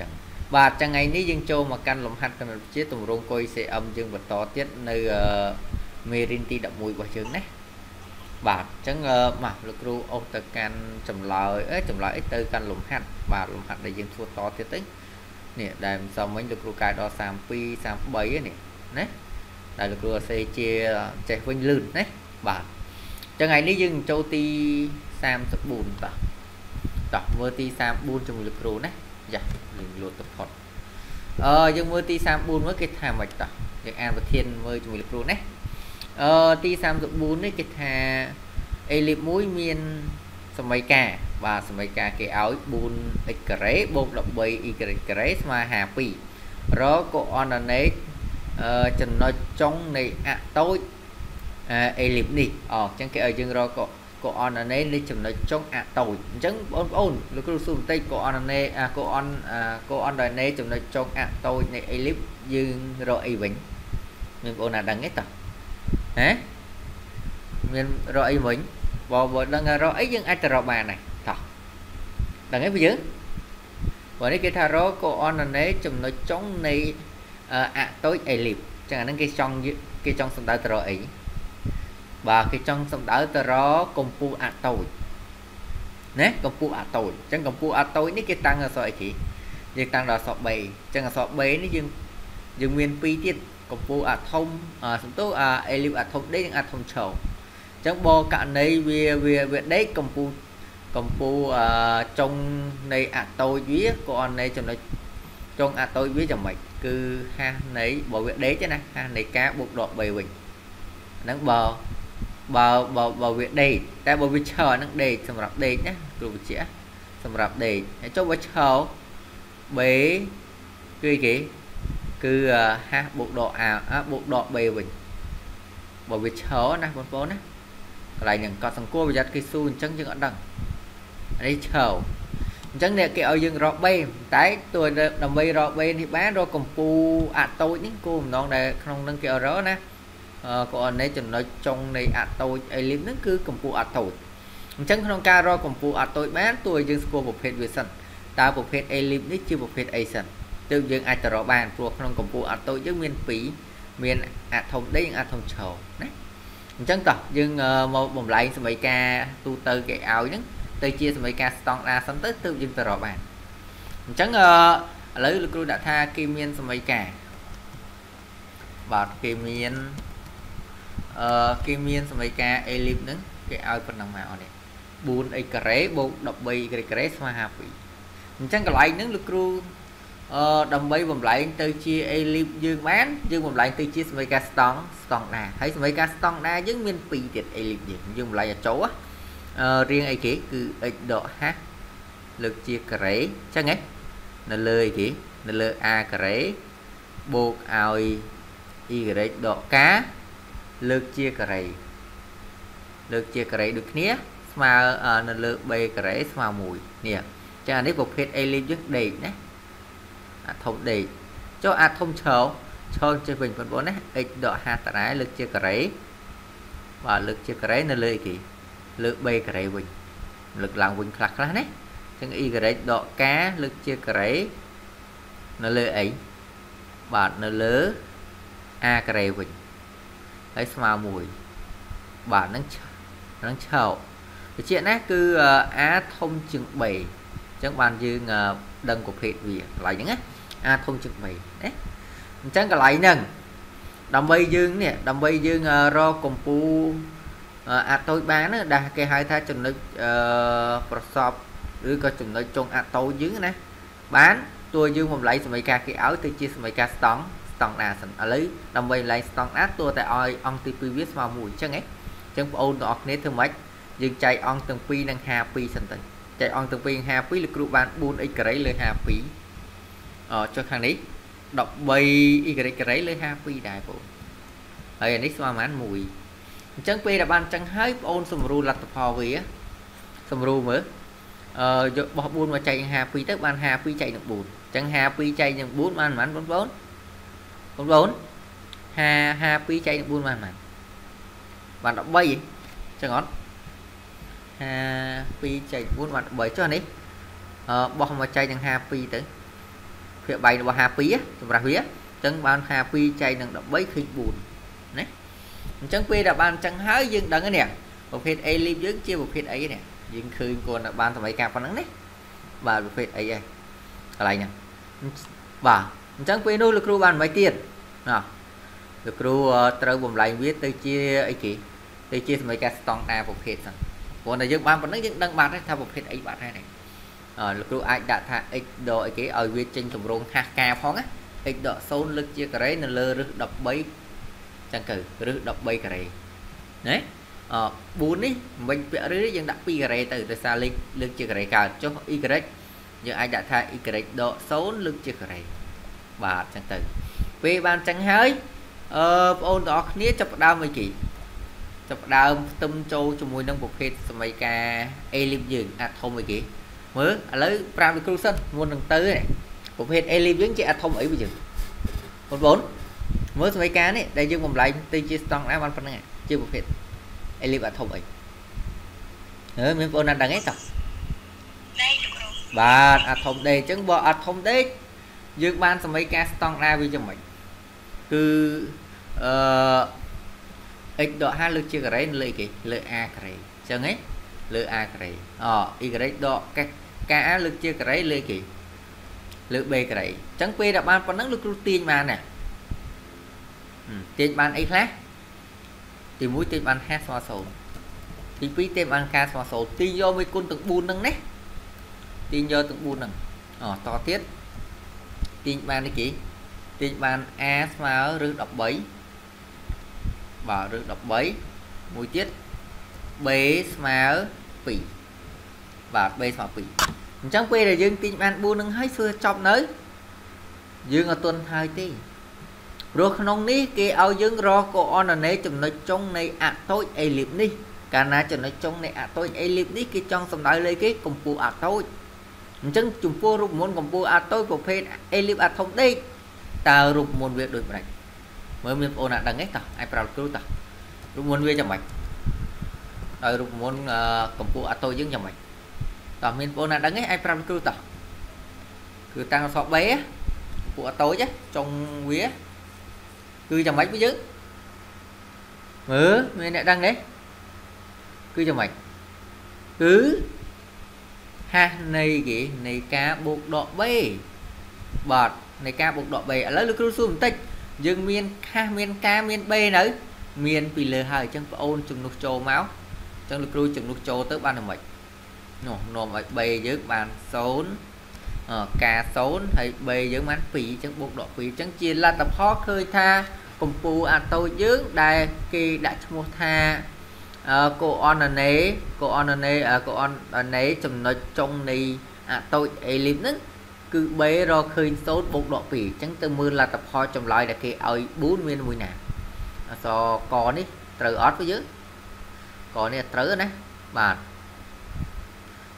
ចឹងបាទចឹងថ្ងៃនេះយើងចូលមកកាន់លំហាត់គណិតវិទ្យាទម្រង់កុយ CM យើងបន្តទៀតនៅមេរៀនទី11របស់យើងណាបាទអញ្ចឹងមកលោកគ្រូអូសទៅកាន់ចម្លើយអេចម្លើយអីទៅកាន់លំហាត់បាទលំហាត់ដែលយើងធ្វើតទៀតទៅនេះដែលមិនសមវិញលោកគ្រូកែដល់32 33នេះណាដែលលោកគ្រូអសេជាចេះវិញលឿនណាបាទអញ្ចឹងថ្ងៃនេះយើងចូលទី34តោះតោះមើលទី34ជាមួយលោកគ្រូណា យ៉ាយើងលោតទៅផុតអឺយើងមើលទី34មើលគេថាម៉េចតោះយើងអានប្រធានមើលជាមួយលោកគ្រូណាអឺទី34នេះគេថាអេលីប1មានសមីការបាទសមីការគេឲ្យ 4x ការ៉េបូក 13y ការ៉េស្មើ52រកូអនណេតអឺចំណុចចុងនៃអតូចអេលីបនេះអូអញ្ចឹងគេឲ្យយើងរក កូអនណេនៃចំណុចចុងអាតូចអញ្ចឹងបងប្អូនលោកគ្រូសួរបន្តិចកូអនណេអាកូអនកូអនណេចំណុចចុងអាតូចនៃអេលីបយើងរកអីវិញមានបងប្អូនណាដឹងទេតោះហ៎មានរកអីវិញបើបើដឹងរកអីយើងអាចទៅរកបានដែរតោះដឹងទេពួកយើងបើនេះគេថារកកូអនណេចំណុចចុងនៃអាតូចអេលីបចឹងអាហ្នឹងគេចង់គេចង់សំដៅទៅរកអី បាទគេចង់សំដៅទៅរកកម្ពស់អាតូចណាកម្ពស់អាតូចអញ្ចឹងកម្ពស់អាតូចនេះគេតាំងអក្សរអីគេយើងតាំងដល់អក្សរ B អញ្ចឹងអក្សរ B នេះយើងយើងមាន2ទៀតកម្ពស់អាថុំសំទោអាអេលីបអាថុំដេកនិងអាថុំឆោអញ្ចឹងបើករណីវាវាវាដេកកម្ពស់កម្ពស់ចុងនៃអាតូចវាក៏អននៃចំណុចចុងអាតូចវាយ៉ាងម៉េចគឺហាសនៃបើវាដេកណាហាសនៃការបូកដក3វិញហ្នឹងបើ បើបើបើវាដេកតែបើវាឈរហ្នឹងដេកសម្រាប់ដេកណាគ្រូវិជ្ជាសម្រាប់ដេកហើយចុះបើឈរបេគឺគេគឺហាស់បូកដកអាបូកដកបេវិញបើវាឈរណាបងប្អូនណាកន្លែងហ្នឹងកត់សង្គមប្រយ័ត្នគេស៊ូអញ្ចឹងយើងអត់ដឹងនេះឈរអញ្ចឹងអ្នកគេឲ្យយើងរកបេតែតួដើម្បីរកបេនេះបានរកកម្ពស់អាតូចនេះគោលម្ដងដែលក្នុងនឹងគេឲ្យរកណា កូអនេចំណុចចុងនៃអាតូចអេលីបហ្នឹងគឺកម្ពស់អាតូចអញ្ចឹងក្នុងការរកកម្ពស់អាតូចបានតួយើងស្គាល់ប្រភេទវាសិនតើប្រភេទអេលីបនេះជាប្រភេទអីសិនទើបយើងអាចទៅរកបានព្រោះក្នុងកម្ពស់អាតូចយើងមាន2មានអាថុំដេនិងអាថុំឆណាអញ្ចឹងតោះយើងមកបំលែងសមីការទូទៅគេឲ្យហ្នឹងទៅជាសមីការស្តង់ដាសិនទៅទើបយើងទៅរកបានអញ្ចឹងឥឡូវលោកគ្រូដាក់ថាគេមានសមីការបាទគេមាន អឺគេមានសមីការ ellip ហ្នឹងគេឲ្យប៉ុណ្ណឹងមកអត់នេះ 4x ការ៉េបូក 13y ការ៉េស្មើ52អញ្ចឹងកន្លែងហ្នឹងលោកគ្រូអឺដើម្បីបំលែងទៅជា ellip យើងបានយើងបំលែងទៅជាសមីការស្តង់ស្តង់ដាហើយសមីការស្តង់ដាយើងមាន2ទៀត ellip យើងយើងបំលែងឲ្យចូលអឺរៀងអីគេគឺ x ដក h លើកជាការ៉េអញ្ចឹងហ៎នៅលើអីគេនៅលើ a ការ៉េបូកឲ្យ y ដក k លើកជាការ៉េលើកជាការ៉េដូចគ្នាស្មើនៅលើ b ការ៉េស្មើ1នេះចាអានេះប្រភេទ a លីបយើងដេកណាអាធំដេកចុះអាធំឈរឈរចេះវិញបងប្អូនណា x ដក5តារាលើកជាការ៉េបាទលើកជាការ៉េនៅលើអីគេលើក b ការ៉េវិញលើកឡើងវិញខ្លះខ្លះណាចឹង y ការ៉េដក k លើកជាការ៉េនៅលើអីបាទនៅលើ a ការ៉េវិញ ហើយស្មើ1បាទហ្នឹងហ្នឹងឆោវិជាណាគឺ a ធំជាង b អញ្ចឹងបានយើងដឹងប្រភេទវាកន្លែងហ្នឹងណា a ធំជាង b ណាអញ្ចឹងកន្លែងហ្នឹងដើម្បីយើងនេះដើម្បីយើងរកកម្ពស់អាតូចបានដែលគេហៅថាចំណុចអឺប្រសពឬក៏ចំណុចចុងអាតូចយើងណាបានតួយើងបំលែងសមីការគេឲ្យទៅជាសមីការស្តង់ ស្តង់ដាសិនឥឡូវដើម្បីឡើងស្តង់ដាតួតែឲ្យអង្គទី2វាស្មើ1អញ្ចឹងហ៎អញ្ចឹងបងអូនទាំងអស់គ្នាធ្វើម៉េចយើងចែកអង្គទាំង2និង52សិនទៅចែកអង្គទាំង2និង52លោកគ្រូបាន 4x ការ៉េលើ52អចុះខាងនេះ 13y ការ៉េលើ52ដែរបងហើយអានេះស្មើប៉ុន្មាន1អញ្ចឹងពេលដែលបានអញ្ចឹងហើយបងអូនសម្រួលលទ្ធផលវាសម្រួលមើលអឺយកបោះ4មកចែកនឹង52ទៅបាន52ចែកនឹង4អញ្ចឹង52ចែកនឹង4បានប៉ុន្មានបងប្អូន បងប្អូន5 52ចែកនឹង4បានប៉ុន្មានបាន13អញ្ចឹងអត់52ចែក4បាន13ចុះនេះអឺបោះមកចែកនឹង52ទៅភាគបែករបស់52សម្រាប់វាអញ្ចឹងបាន52ចែកនឹង13ឃើញ4ណាអញ្ចឹងពេលដែលបានអញ្ចឹងហើយយើងដឹងនេះប្រភេទ A leaf យើងជាប្រភេទអីនេះយើងឃើញគាត់បានសម័យកាលប៉ុណ្ណឹងណាបាទប្រភេទអីហើយកន្លែងហ្នឹងបាទ អញ្ចឹងពេលនោះលោកគ្រូបានមិនទៀតណាលោកគ្រូត្រូវបំលែងវាទៅជាអីគេទៅជាសម័យកាលស្តង់ដារប្រភេទហ្នឹងព្រោះតែយើងបានប៉ុណ្ណឹងយើងដឹងបាត់ហើយថាប្រភេទអីបាត់ហើយនេះអឺលោកគ្រូអាចដាក់ថា x ដកអីគេឲ្យវាចេញទម្រង់ហាស់ការផងណា x ដក0លើកជាការ៉េនៅលើរឹស13ចឹងទៅរឹស13ការ៉េណាអ4នេះមិនពាក់ឬយើងដាក់2ការ៉េទៅដោយសារលេខលើកជាការ៉េកើតចុះ y យើងអាចដាក់ថា y ដក0លើកជាការ៉េ បាទចឹងទៅពេលបានចឹងហើយអឺបងអូនទាំងអស់គ្នាចាប់ផ្ដើមអីគេចាប់ផ្ដើមផ្ទឹមចូលជាមួយនឹងប្រភេទសម័យកា A-lib យើងអាធំអីគេមើលឥឡូវប្រាប់លោកគ្រូសិនមុននឹងទៅប្រភេទ A-lib យើងជាអាធំអីវិញយើងបងប្អូនមើលសម័យកានេះដែលយើងបំលែងទៅជាស្តង់ដារបានប៉ុណ្្នឹងជាប្រភេទ A-lib អាធំអីអឺមានបងប្អូនណាដឹងអីតោះបាទអាធំដេកអញ្ចឹងបើអាធំដេក យើងបានសម័យការស្តង់ដារវាយ៉ាងម៉េចគឺអឺ x ដក5លើកជាការ៉េលើអីគេលើ a ការ៉េអញ្ចឹងហ៎លើ a ការ៉េអ y ដកក ka លើកជាការ៉េលើគេលើ b ការ៉េអញ្ចឹងពេលដែលបានប៉ុណ្ណឹងលោកគ្រូទាញបានណាទាញបានអីខ្លះទី1ទាញបាន5ស្មើ0ទី2ទាញបានការស្មើ0ទាញយកមួយគុណទាំង4ហ្នឹងណាទាញយកទាំង4ហ្នឹងអតទៀត ទាញបាននេះគេទាញបាន a ស្មើឬ13បាទឬ13មួយទៀត b ស្មើ2បាទ b ស្មើ2អញ្ចឹងពេលដែលយើងទាញបាន4នឹងហើយធ្វើចប់នៅ យើងអត់ទាន់ហើយទេព្រោះក្នុងនេះគេឲ្យយើងរកកូអនណេចំណុចចុងនៃអតូចអេលីបនេះកាលណាចំណុចចុងនៃអតូចអេលីបនេះគេចង់សំដៅលើគេកម្ពស់អតូច អញ្ចឹងចំពោះរូបមន្តកម្ពស់អាតូចប្រភេទអេលីបអាធំដេកតើរូបមន្តវាដូចម្ដេចមើលមានបងប្អូនណាដឹងទេតោះអាចប្រាប់គ្រូតោះរូបមន្តវាយ៉ាងម៉េចហើយរូបមន្តកម្ពស់អាតូចយើងយ៉ាងម៉េចតោះមានបងប្អូនណាដឹងទេអាចប្រាប់គ្រូតោះគឺតាំងអក្សរ B កម្ពស់អាតូចចុងវាគឺយ៉ាងម៉េចវិញយើងមើលមានអ្នកដឹងទេគឺយ៉ាងម៉េចគឺ ហាសនៃគេនៃការបូកដក b បាទនៃការបូកដក b ឥឡូវលោកគ្រូសួរបន្តិចយើងមានខាសមានការមាន b នៅមានពីលើហើយអញ្ចឹងបងអូនជំនួសចូលមកអញ្ចឹងលោកគ្រូជំនួសចូលទៅបានតែម៉េចនោះនាំឲ្យ b យើងបាន0ការ0ហើយ b យើងបាន2អញ្ចឹងបូកដក2អញ្ចឹងជាលទ្ធផលឃើញថាកម្ពូអាតូចយើងដែលគេដាក់ឈ្មោះថា កូអនណេកូអនណេកូអនណេចំណុចចុងនៃអាតូចអេលីបហ្នឹងគឺ B រកឃើញ0បូកដក2អញ្ចឹងទៅមើលលទ្ធផលចម្លើយដែលគេឲ្យ4មានមួយណាអសកនេះត្រូវអត់ với យើងកនេះត្រូវណាបាទ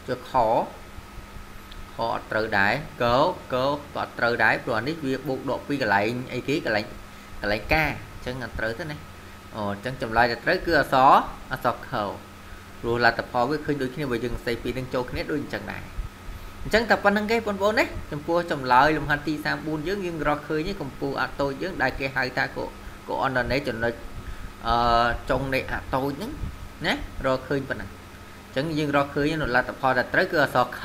ចុះខខអត់ត្រូវដែរកកក៏អត់ត្រូវដែរព្រោះនេះវាបូកដក2កន្លែងអីគេកន្លែងកន្លែងកាអញ្ចឹងអត់ត្រូវទេណា អូអញ្ចឹងចម្លើយដែលត្រូវគឺអសអសខព្រោះលទ្ធផលវាឃើញដូចគ្នាបើយើងសរសេរពីនឹងចូលគ្នាដូចអញ្ចឹងដែរអញ្ចឹងតែប៉ុណ្្នឹងគេបងប្អូនណាចំពោះចម្លើយលំហាត់ទី34យើងយើងរកឃើញកម្ពស់អាតូចយើងដែលគេហៅថាកូកូអនណេចំណុចអឺចុងនៃអាតូចហ្នឹងណារកឃើញប៉ុណ្ណឹងអញ្ចឹងយើងរកឃើញនៅលទ្ធផលដែលត្រូវគឺអសខ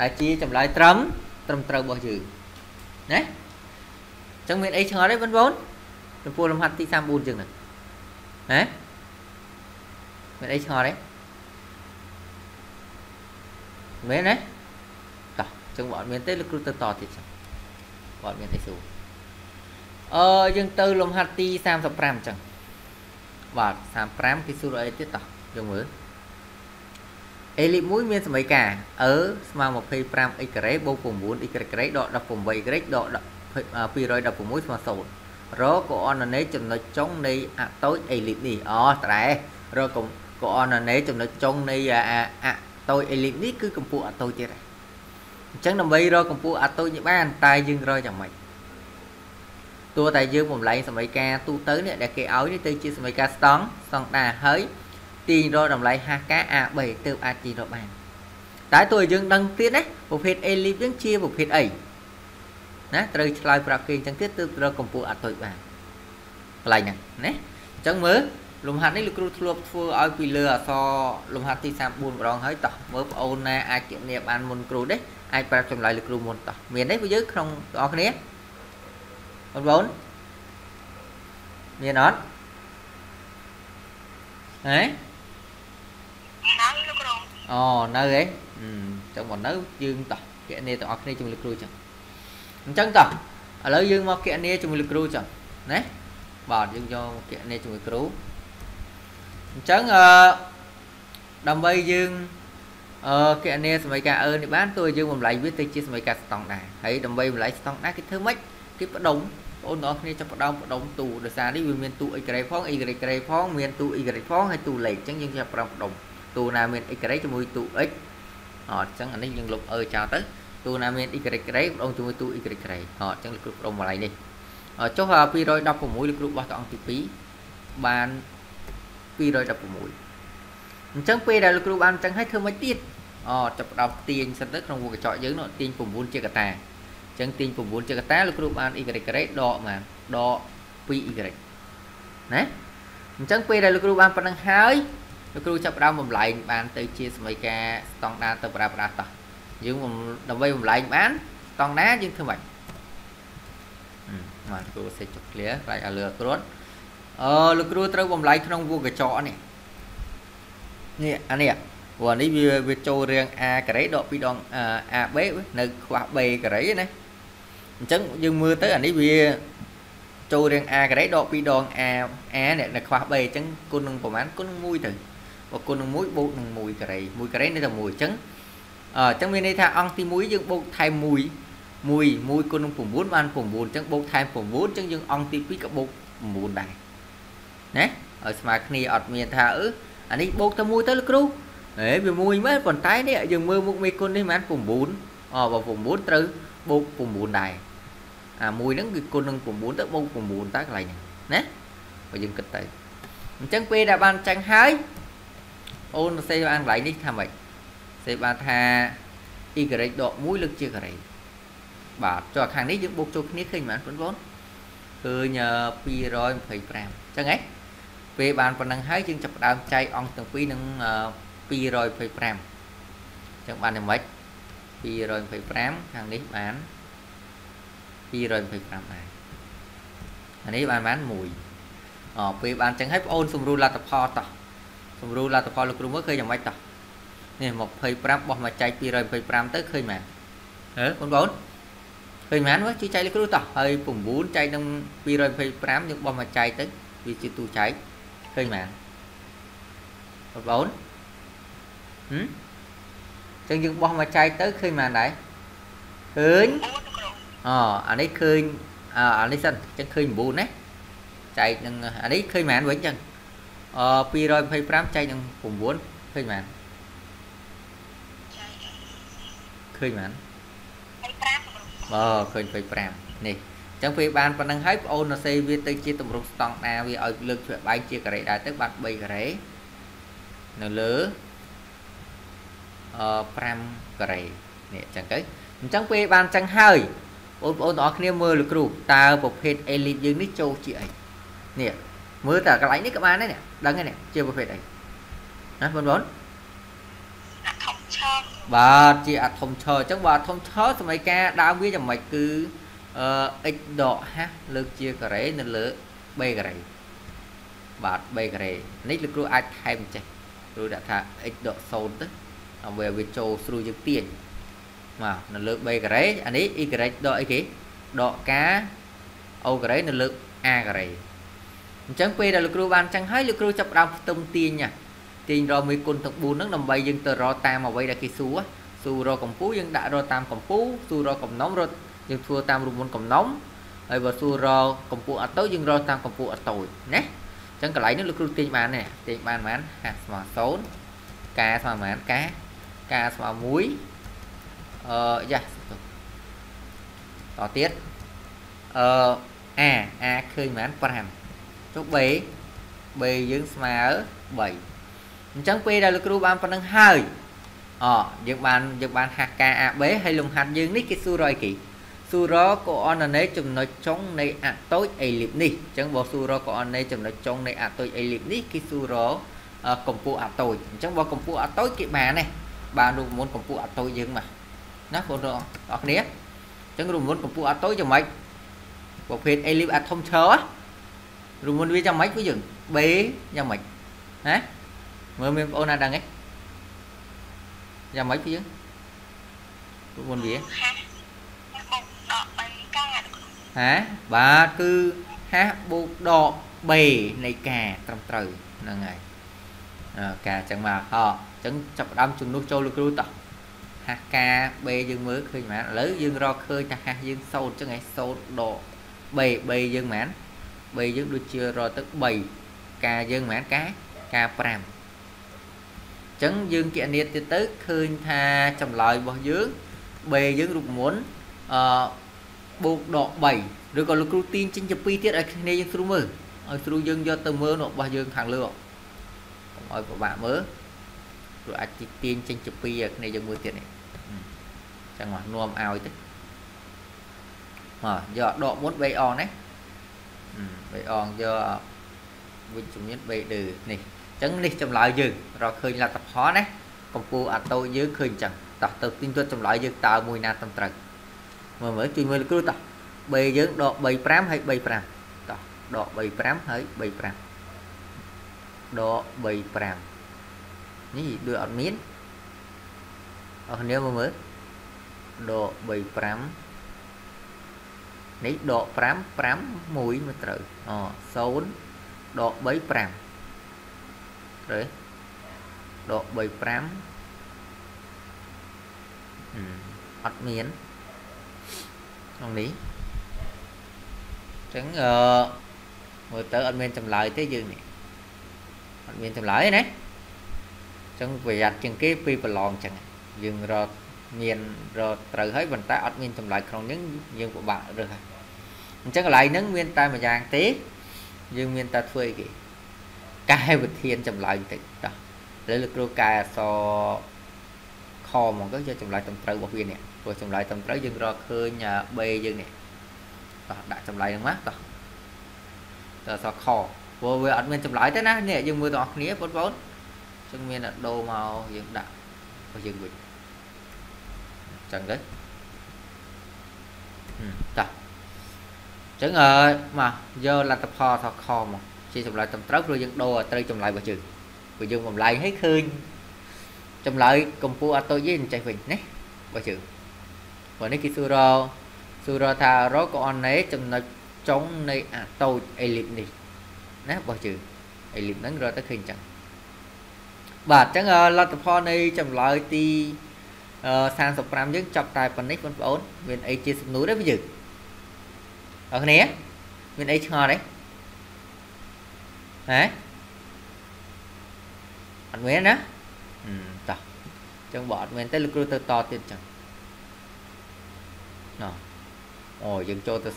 ដែលជាចម្លើយត្រឹមត្រឹមត្រូវរបស់យើងណាអញ្ចឹងមានអីឆ្ងល់ទេបងប្អូនចំពោះលំហាត់ទី34ចឹងហ្នឹង ហ៎មានអីឆ្ងល់ទេមែនទេតោះចឹងបើអត់មានទេលោកគ្រូទៅតទៀតចឹងបើអត់មានអីសួរអឺយើងទៅលំហាត់ទី35ចឹងបាទ35គេសួរអីទៀតតោះយើងមើលអេលីប1មានសមីការអឺស្មើ25 x ការ៉េបូក9 y ការ៉េដក 18 y ដក216ស្មើ0 រកូអនណេចំណុចចុងនៃអាតូចអេលីបនេះអូត្រែរកកូអនណេចំណុចចុងនៃអាតូចអេលីបនេះគឺកម្ពស់អាតូចទៀតហើយអញ្ចឹងដើម្បីរកកម្ពស់អាតូចនេះបានតែយើងរកយ៉ាងម៉េចតួតែយើងបំលែងសមីការទូទៅនេះដែលគេឲ្យនេះទៅជាសមីការស្តង់ស្តង់ដាហើយទាញរកតម្លៃ HK AB ទើបអាចទាញរកបានតែតួឲ្យយើងដឹងទៀតណាប្រភេទ A leaf យើងជាប្រភេទអី ណាត្រូវឆ្លើយប្រាប់គេអញ្ចឹងទៀតទើបត្រូវកម្ពស់អត់ទុយបានកន្លែងហ្នឹងណាអញ្ចឹងមើលលំហាត់នេះលោកគ្រូធ្លាប់ធ្វើឲ្យពីលើអក្សរលំហាត់ទី34ម្ដងហើយតោះមើលបងអូនណាអាចគណនាបានមុនគ្រូទេអាចប្រាប់ចម្លើយលោកគ្រូមុនតោះមានទេពួកយើងក្នុងបងប្អូនគ្នាបងប្អូនមានអត់ហេនៅលោកគ្រូអូនៅហ៎អឺចឹងមកនៅយើងតោះគណនាទាំងអស់គ្នាជាមួយលោកគ្រូចឹង អញ្ចឹងតោះឥឡូវយើងមកគណនាជាមួយលោកគ្រូចឹងណាបាទយើងយកគណនាជាមួយគ្រូអញ្ចឹងអឺដើម្បីយើងអឺគណនាសមីការអឺនេះបានតួយើងបំលែងវាទៅជាសមីការស្តង់ដាហើយដើម្បីបំលែងស្តង់ដាគេធ្វើម៉េចគេបដុំបងប្អូនគ្នាចាប់ផ្ដើមបដុំទូដោយសារនេះវាមានទូ x ក្រេផង y ក្រេផងមានទូ y ផងហើយទូលេខអញ្ចឹងយើងចាប់ផ្ដើមបដុំទូណាមាន x ក្រេជាមួយទូ x អត់អញ្ចឹងអានេះយើងលុបអឺចោលទៅ ទូណាមាន y ក្រេបដុំជាមួយទូ y ក្រេអត់អញ្ចឹងលោកគ្រូបដុំម្ល៉េះនេះចុះ216លោកគ្រូបោះទៅអង្គទី2បាន216អញ្ចឹងពេលដែលលោកគ្រូបានអញ្ចឹងហើយធ្វើមិនទៀតអូចាប់ផ្ដើមទាញសិនទៅក្នុងវងកញ្ចក់យើងនោះទាញ9ជាកតាអញ្ចឹងទាញ9ជាកតាលោកគ្រូបាន y ក្រេដកមកដក 2y ណាអញ្ចឹងពេលដែលលោកគ្រូបានប៉ុណ្ណឹងហើយលោកគ្រូចាប់ផ្ដើមបំលែងបានទៅជាសមីការស្តង់ដារទៅប្រើប្រាស់តោះ យើងដើម្បីបំលែងបានស្តង់ដារយើងធ្វើម៉េចបាទគ្រូសេចចុះ clear ខ្លាចឲ្យលឺគ្រួតអឺលោកគ្រូត្រូវបំលែងក្នុងវងកញ្ចក់នេះនេះអានេះព្រោះអានេះវាវាចូលរាង a ការ៉េដកពីដង ab នៅខ្វះ b ការ៉េណាអញ្ចឹងយើងមើលទៅអានេះវាចូលរាង a ការ៉េដកពីដង a a នេះនៅខ្វះ b អញ្ចឹងគុណនឹងប្រហែលគុណនឹង1ទៅបើគុណនឹង1បូកនឹង1ការ៉េ1ការ៉េនៅតែ1អញ្ចឹង អញ្ចឹងមានន័យថាអង្គទី1យើងបូកថែម1 1 1គុណនឹង9បាន9អញ្ចឹងបូកថែម9អញ្ចឹងយើងអង្គទី2ក៏បូក9ដែរណាឲ្យស្មើគ្នាអត់មានថាអឺអានេះបូកតែមួយទៅលោកគ្រូហេវាមួយមែនប៉ុន្តែនេះយើងមើលមុខមេគុណនេះប្រហែល9អបើ9ត្រូវបូក9ដែរអាមួយហ្នឹងគឺគុណនឹង9ទៅបូក9តើកន្លែងហ្នឹងណាបើយើងគិតទៅអញ្ចឹងពេលដែលបានចាញ់ហើយអូនសេបានកន្លែងនេះថាម៉េច សេបានថា y ដក1លើកជាការ៉េបាទចុះខាងនេះយើងបូកចូលគ្នាឃើញមែនបងប្អូនឃើញ225អញ្ចឹងហ៎ពេលបានប៉ុណ្ណឹងហើយយើងចាប់ផ្ដើមចែកអង្គទាំងពីរនឹង225អញ្ចឹងបានតែម៉េច225ខាងនេះបាន225ដែរអានេះបានបាន1អពេលបានចឹងហើយបងអូនសម្រួលលទ្ធផលតោះសម្រួលលទ្ធផលលោកគ្រូមើលឃើញយ៉ាងម៉េចតោះ នេះ25បោះមកចែក225ទៅឃើញមែនហ៎បងប្អូនឃើញមែនមើលជួយចែកលោកគ្រូតោះហើយ9ចែកនឹង225យើងបោះមកចែកទៅវាជាទូចែកឃើញមែនបងប្អូនហឹមចឹងយើងបោះមកចែកទៅឃើញមែនដែរឃើញអូអានេះឃើញអានេះសិនចឹងឃើញ9ណាចែកនឹងអានេះឃើញមែនវិញចឹងអឺ225ចែកនឹង9ឃើញមែន ឃើញមែនបើឃើញ25នេះចឹងពេលបានប៉ុណ្្នឹងហើយបងអូនសរសេរវាទៅជាតម្រងស្តង់ដាវាឲ្យលើកធ្វើបែកជាការ៉េដែរទៅបាត់3ការ៉េនៅលើអឺ5ការ៉េនេះចឹងទៅអញ្ចឹងពេលបានចឹងហើយបងប្អូនទាំងអស់គ្នាមើលលោកគ្រូតើប្រភេទ elite យើងនេះចូលជាអីនេះមើលតើកន្លែងនេះក៏បានដែរនេះដឹងហើយនេះជាប្រភេទអីណាបងប្អូន អធំឈរបាទជាអធំឈរអញ្ចឹងបើអធំឈរសម័យកាលដើមវាយ៉ាងម៉េចគឺអឺ x ដកហាស់លើកជាការ៉េនៅលើ b ការ៉េបាទ b ការ៉េនេះលោកគ្រូអាចថែមចេះគ្រូដាក់ថា x ដក0ទៅដើម្បីឲ្យវាចូលស្រួលយើងទាញបាទនៅលើ b ការ៉េអានេះ y ដកអីគេដកការ o ការ៉េនៅលើ a ការ៉េអញ្ចឹងពេលដែលលោកគ្រូបានអញ្ចឹងហើយលោកគ្រូចាប់ផ្ដើមផ្ទុំទាញ ទាញរកមេគុណទាំង4ហ្នឹងដើម្បីយើងទៅរកតាមអ្វីដែលគេសួរសួររកកម្ពូយើងដាក់រកតាមកម្ពូសួររកកំណុំរកយើងធ្វើតាមរមុនកំណុំហើយបើសួររកកម្ពស់អត់ទៅយើងរកតាមកម្ពស់អត់ទៅណាអញ្ចឹងកន្លែងនេះលោកគ្រូទាញបានទេទាញបានប៉ុន្មានហាស្មើ0កាស្មើប៉ុន្មានកាកាស្មើ1អឺយ៉ាតទៀតអឺ a a ឃើញប៉ុន្មាន5ចុះ b b យើងស្មើ3 អញ្ចឹងពេលដែលលោកគ្រូបានប៉ុណ្្នឹងហើយអយើងបានយើងបានហាស់ការ AB ហើយលំហាត់យើងនេះគេសួររកអីគេស៊ូរ៉កូអនណេចំណុចចុងនៃអតូចអេលីបនេះអញ្ចឹងបើស៊ូរ៉កូអនណេចំណុចចុងនៃអតូចអេលីបនេះគឺស៊ូរ៉កម្ពស់អតូចអញ្ចឹងបើកម្ពស់អតូចគេបានទេបានរូបមន្តកម្ពស់អតូចយើងមកណាបងប្អូនអរគ្នាអញ្ចឹងរូបមន្តកម្ពស់អតូចយ៉ាងម៉េចប្រភេទអេលីបអាធំឈើរូបមន្តវាយ៉ាងម៉េចពួកយើង B យ៉ាងម៉េចណា មើលមានបងប្អូនណាដឹងទេយ៉ាងម៉េចពួកយើងរូបមន្តវាហាបុកដក3កាហាបាទគឺហាបូកដក B នៃការត្រឹមត្រូវហ្នឹងហើយការចឹងមកហោចឹងចាប់ផ្ដើមជំនួស ចូលលោកគ្រូតោះហាស់ការ B យើងមើលឃើញហ្មងឥឡូវយើងរកឃើញថាហាស់យើងសូត្រចឹងឯងសូត្រដក B B យើងហ្មង B យើងដូចជារកទឹក3ការយើងហ្មងការការ5ចឹងយើងគណនាទៀតទៅឃើញថាចម្លើយរបស់យើង B យើងរូបមន្តអឺបូកដក3ឬក៏លោកគ្រូទាញចេញជា2ទៀតឲ្យគ្នាយើងស្រួលមើលឲ្យស្រួលយើងយកទៅមើលរបស់យើងខាងលើឲ្យពិបាកមើលព្រោះអាចទាញចេញជា2ឲ្យគ្នាយើងមើលទៀតនេះចឹងមកនាំឲ្យទៅមកយកដកមុន 3 អងណា 3 អងយកវិជ្ជមាន3ដឺនេះ ចឹងនេះចម្លើយយើងរកឃើញលទ្ធផលណាកម្ពុជាអាតូយើងឃើញចឹងតោះទៅទិញទៅចម្លើយយើងតើមួយណាត្រឹមត្រូវមើលមើលជួយមើលគ្រូតោះ B យើងដក35ហើយ35តោះដក35ហើយ35ដក35នេះដូចអត់មានអរគ្នាមើលមើលដក35នេះដក5 5 1មកត្រូវអូ0ដក3 5 ត្រូវដក3 5អត់មានក្នុងនេះចឹងអឺមើលទៅអត់មានចម្លើយទេយើងនេះអត់មានចម្លើយទេណាចឹងប្រយ័ត្នជាងគេពីប្រឡងចឹងយើងរកមានរកត្រូវហើយប៉ុន្តែអត់មានចម្លើយក្នុងហ្នឹងយើងពិបាករើសហើយអញ្ចឹងកន្លែងហ្នឹងមានតែមួយយ៉ាងទេយើងមានតែធ្វើអីគេ កែវិធានចម្លើយបន្តិចតោះឥឡូវលោកគ្រូកែអក្សរខមកទៅយកចម្លើយត្រឹមត្រូវរបស់វានេះព្រោះចម្លើយត្រឹមត្រូវយើងរកឃើញ B យើងនេះតោះដាក់ចម្លើយហ្នឹងមកតោះតើអក្សរខព្រោះវាអត់មានចម្លើយទេណានេះយើងមើលទាំងអស់គ្នាបងប្អូនអញ្ចឹងមានដូរមកយើងដាក់របស់យើងវិញចឹងទៅតោះចឹងអឺមកយកលទ្ធផលថខមក ជាចម្លើយត្រឹមត្រូវព្រោះយើងដូរឲ្យត្រូវចម្លើយរបស់យើងព្រោះយើងបំលែងឲ្យឃើញចម្លើយកម្ពុជាអត់តូចទេអញ្ចេះវិញណារបស់យើងព្រោះនេះគេសួររសួររថារកអនណេចំណុចចុងនៃអាតូចអេលីបនេះណារបស់យើងអេលីបហ្នឹងរកទៅឃើញអញ្ចឹងបាទអញ្ចឹងលទ្ធផលនៃចម្លើយទី35យើងចាប់តែប៉ុណ្ណេះបងប្អូនមានអីជាសំណួរទេបងយើងអរគ្នាមានអីឆ្ងល់ទេ ហ៎អត់មានណាតោះអញ្ចឹងបើអត់មានទេលោកគ្រូទៅតទៀតអញ្ចឹងណ៎អូយើងចូលទៅ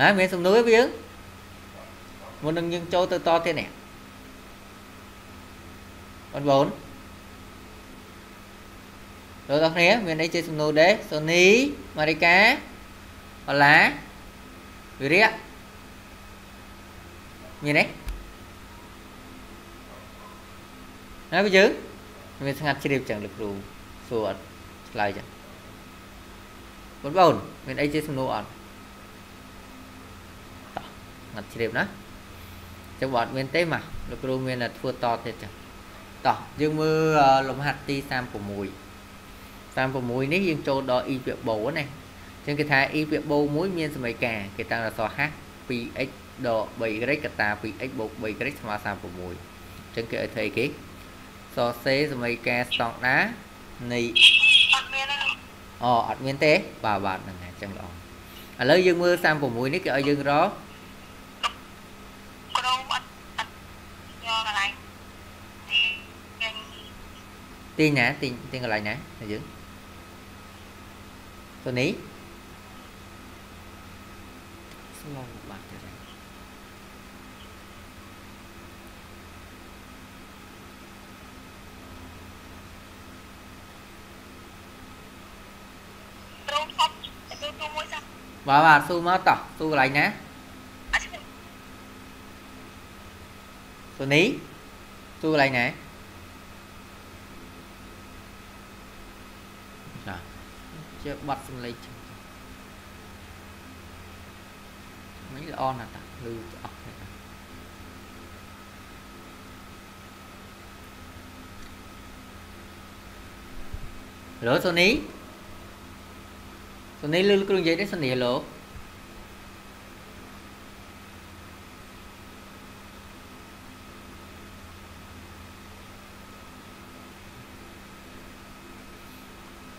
ហ៎មានសំណួរទេយើងមុននឹងយើងចូលទៅតទៀតនេះបងប្អូនលោកទាំងគ្នាមានអីជាសំណួរដែរសូនីម៉ារីកាអូឡាវិរៈមានទេ ហើយបើយើងមានស្ងាត់ជ្រាបចឹងលោកគ្រូសួរអត់ឆ្លើយចឹងបងប្អូនមានអីជាសំណួរអត់តោះស្ងាត់ជ្រាបណាចឹងបើអត់មានទេមកលោកគ្រូមានតែធ្វើតទៀតចឹងតោះយើងមើលលំហាត់ទី36 36នេះយើងចូលដល់ e ពាក្យបូណាអញ្ចឹងគេថា e ពាក្យបូមួយមានសមីការគេតាំងអក្សរហាស់ 2x ដក 3y កតា 2x បូក 3y ស្មើ36អញ្ចឹងគេឲ្យធ្វើអីគេ សរសេរសមីការស្តង់ដានៃអត់មានទេអូអត់មានទេបាទបាទហ្នឹងហើយចឹងល្អឥឡូវយើងមើល36នេះគេឲ្យយើងរកក្រុមអត់អត់យកកន្លែងទីទីណាទីទីកន្លែងណាយើងទៅនេះស្លង បាទបាទស៊ូមកតោះស៊ូកន្លែងណាអត់ឈ្មោះស៊ូនីស៊ូកន្លែងណាចាជាបាត់សំឡេងចឹងមិនល្អណាស់តាលឺអស់ហើយតាហេឡូសូនី សូនីលឺគ្រូនិយាយទេសូនីហេឡូ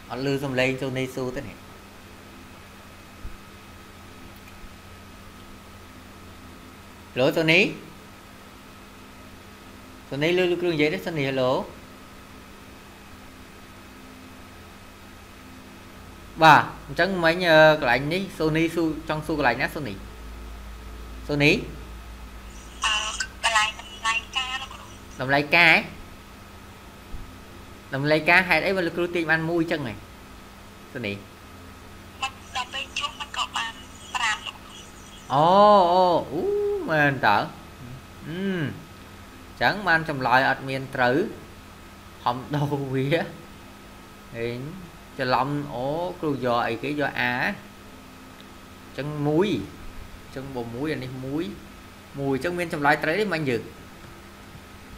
អត់លឺសំឡេងសូនីស៊ូទេនេះហេឡូសូនីសូនីលឺគ្រូនិយាយទេសូនីហេឡូ បាទអញ្ចឹងមិញអឺកន្លែងនេះសូនីស៊ូចង់ស៊ូកន្លែងណាសូនីសូនីអឺកន្លែងតម្លៃការលោកគ្រូតម្លៃការហ៎តម្លៃការហេតុអីបើលោកគ្រូទាញបានមួយអញ្ចឹងហ៎សូនីមកដល់ពេលជួបมันក៏បាន5លោកគ្រូអូអូអូមែនតើអឺចឹងបានចម្លើយអត់មានត្រូវហំដោវាហេង ច្រឡំអូគ្រូយកអីគេយកអាចឹងមួយចឹងបើមួយអានេះមួយមួយចឹងមានចម្លើយត្រូវទេមិញយើង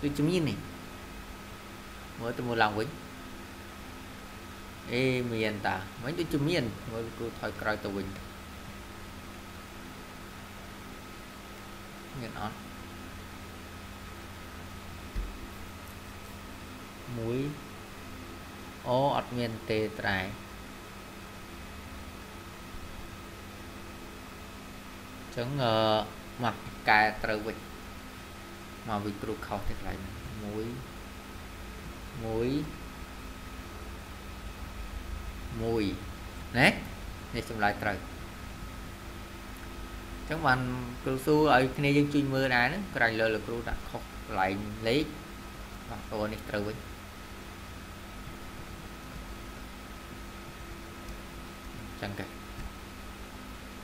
ដូចជំ អេមានតាមិញដូចជំនាញមើលគ្រូថយក្រោយទៅវិញមានអត់មួយអូអត់មានទេត្រែអញ្ចឹងអឺមកកែត្រូវវិញមកវិញគ្រូខុសទេកន្លែងហ្នឹងមួយមួយមួយណានេះចម្លើយត្រូវអញ្ចឹងបានគ្រូសួរឲ្យគ្នាយើងជួយមើលដែរហ្នឹងក្រែងលើលោកគ្រូដាក់ខុសកន្លែងលេខបាទតនេះត្រូវវិញអញ្ចឹងទៅ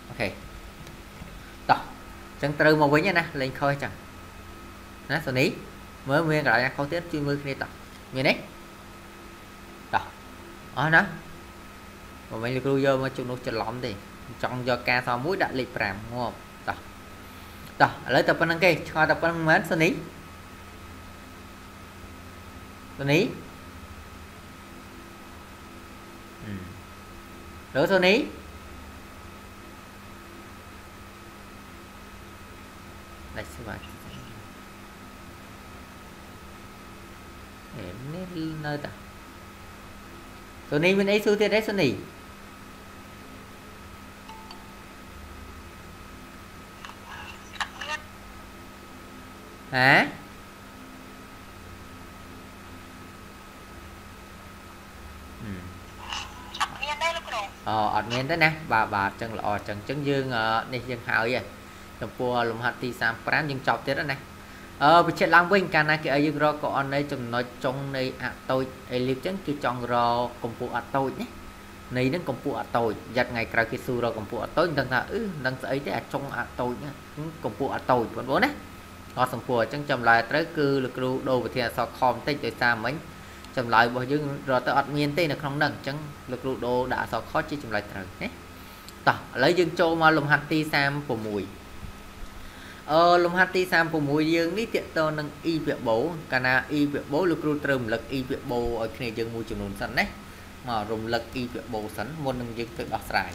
អូខេតោះអញ្ចឹងត្រូវមកវិញណាលេងខុសអញ្ចឹងណាសូនីមើលមានកន្លែងណាខុសទៀតជួយមើលគ្នាតោះមានទេតោះអស់ណាបើមិនលោកគ្រូយកមកជំនួសច្រឡំទេចង់យកការសមួយដាក់លេខ5ងាប់តោះតោះឥឡូវតែប៉ុណ្្នឹងគេឆ្ងល់តែប៉ុណ្្នឹងមែនសូនីសូនី ហឺលើសូនីដាច់ស្វាយអេនេះនៅតាសូនីមានអីសួរទៀតទេសូនីអត់មាន hả អត់មានទេលោកគ្រូ អអត់ មានទេណាបាទបាទចឹងល្អចឹងចឹងយើងអឺនេះយើងហើយហ៎ចំពោះលំហាត់ទី35យើងចប់ទៀតហើយណាអឺបញ្ជាក់ឡើងវិញកាលណាគេឲ្យយើងរកកអននៃចំណុចចុងនៃអតូចអេលីបចឹងគេចង់រកកម្ពស់អតូចណានៃហ្នឹងកម្ពស់អតូចយ៉ាត់ថ្ងៃក្រោយគេស៊ូរកកម្ពស់អតូចមិនដឹងថាអឺមិនដឹងស្អីទេអាចុងអតូចហ្នឹងកម្ពស់អតូចបងប្អូនណាអត់សំពោះអញ្ចឹងចម្លើយត្រូវគឺលោកគ្រូដូរវិធានអក្សរខបន្តិចដោយសារមិញ ចម្លើយរបស់យើងរកទៅអត់មានទេនៅក្នុងហ្នឹងអញ្ចឹងលោកគ្រូដូរដាក់អក្សរខជាចម្លើយត្រូវណាតោះឥឡូវយើងចូលមកលំហាត់ទី36អឺលំហាត់ទី36យើងនេះតកតនឹង e វិបោកាលណា e វិបោលោកគ្រូត្រូវរំលឹក e វិបោឲ្យគ្នាយើងមួយចំនួនសិនណាមករំលឹក e វិបោសិនមុននឹងយើងទៅដោះស្រាយ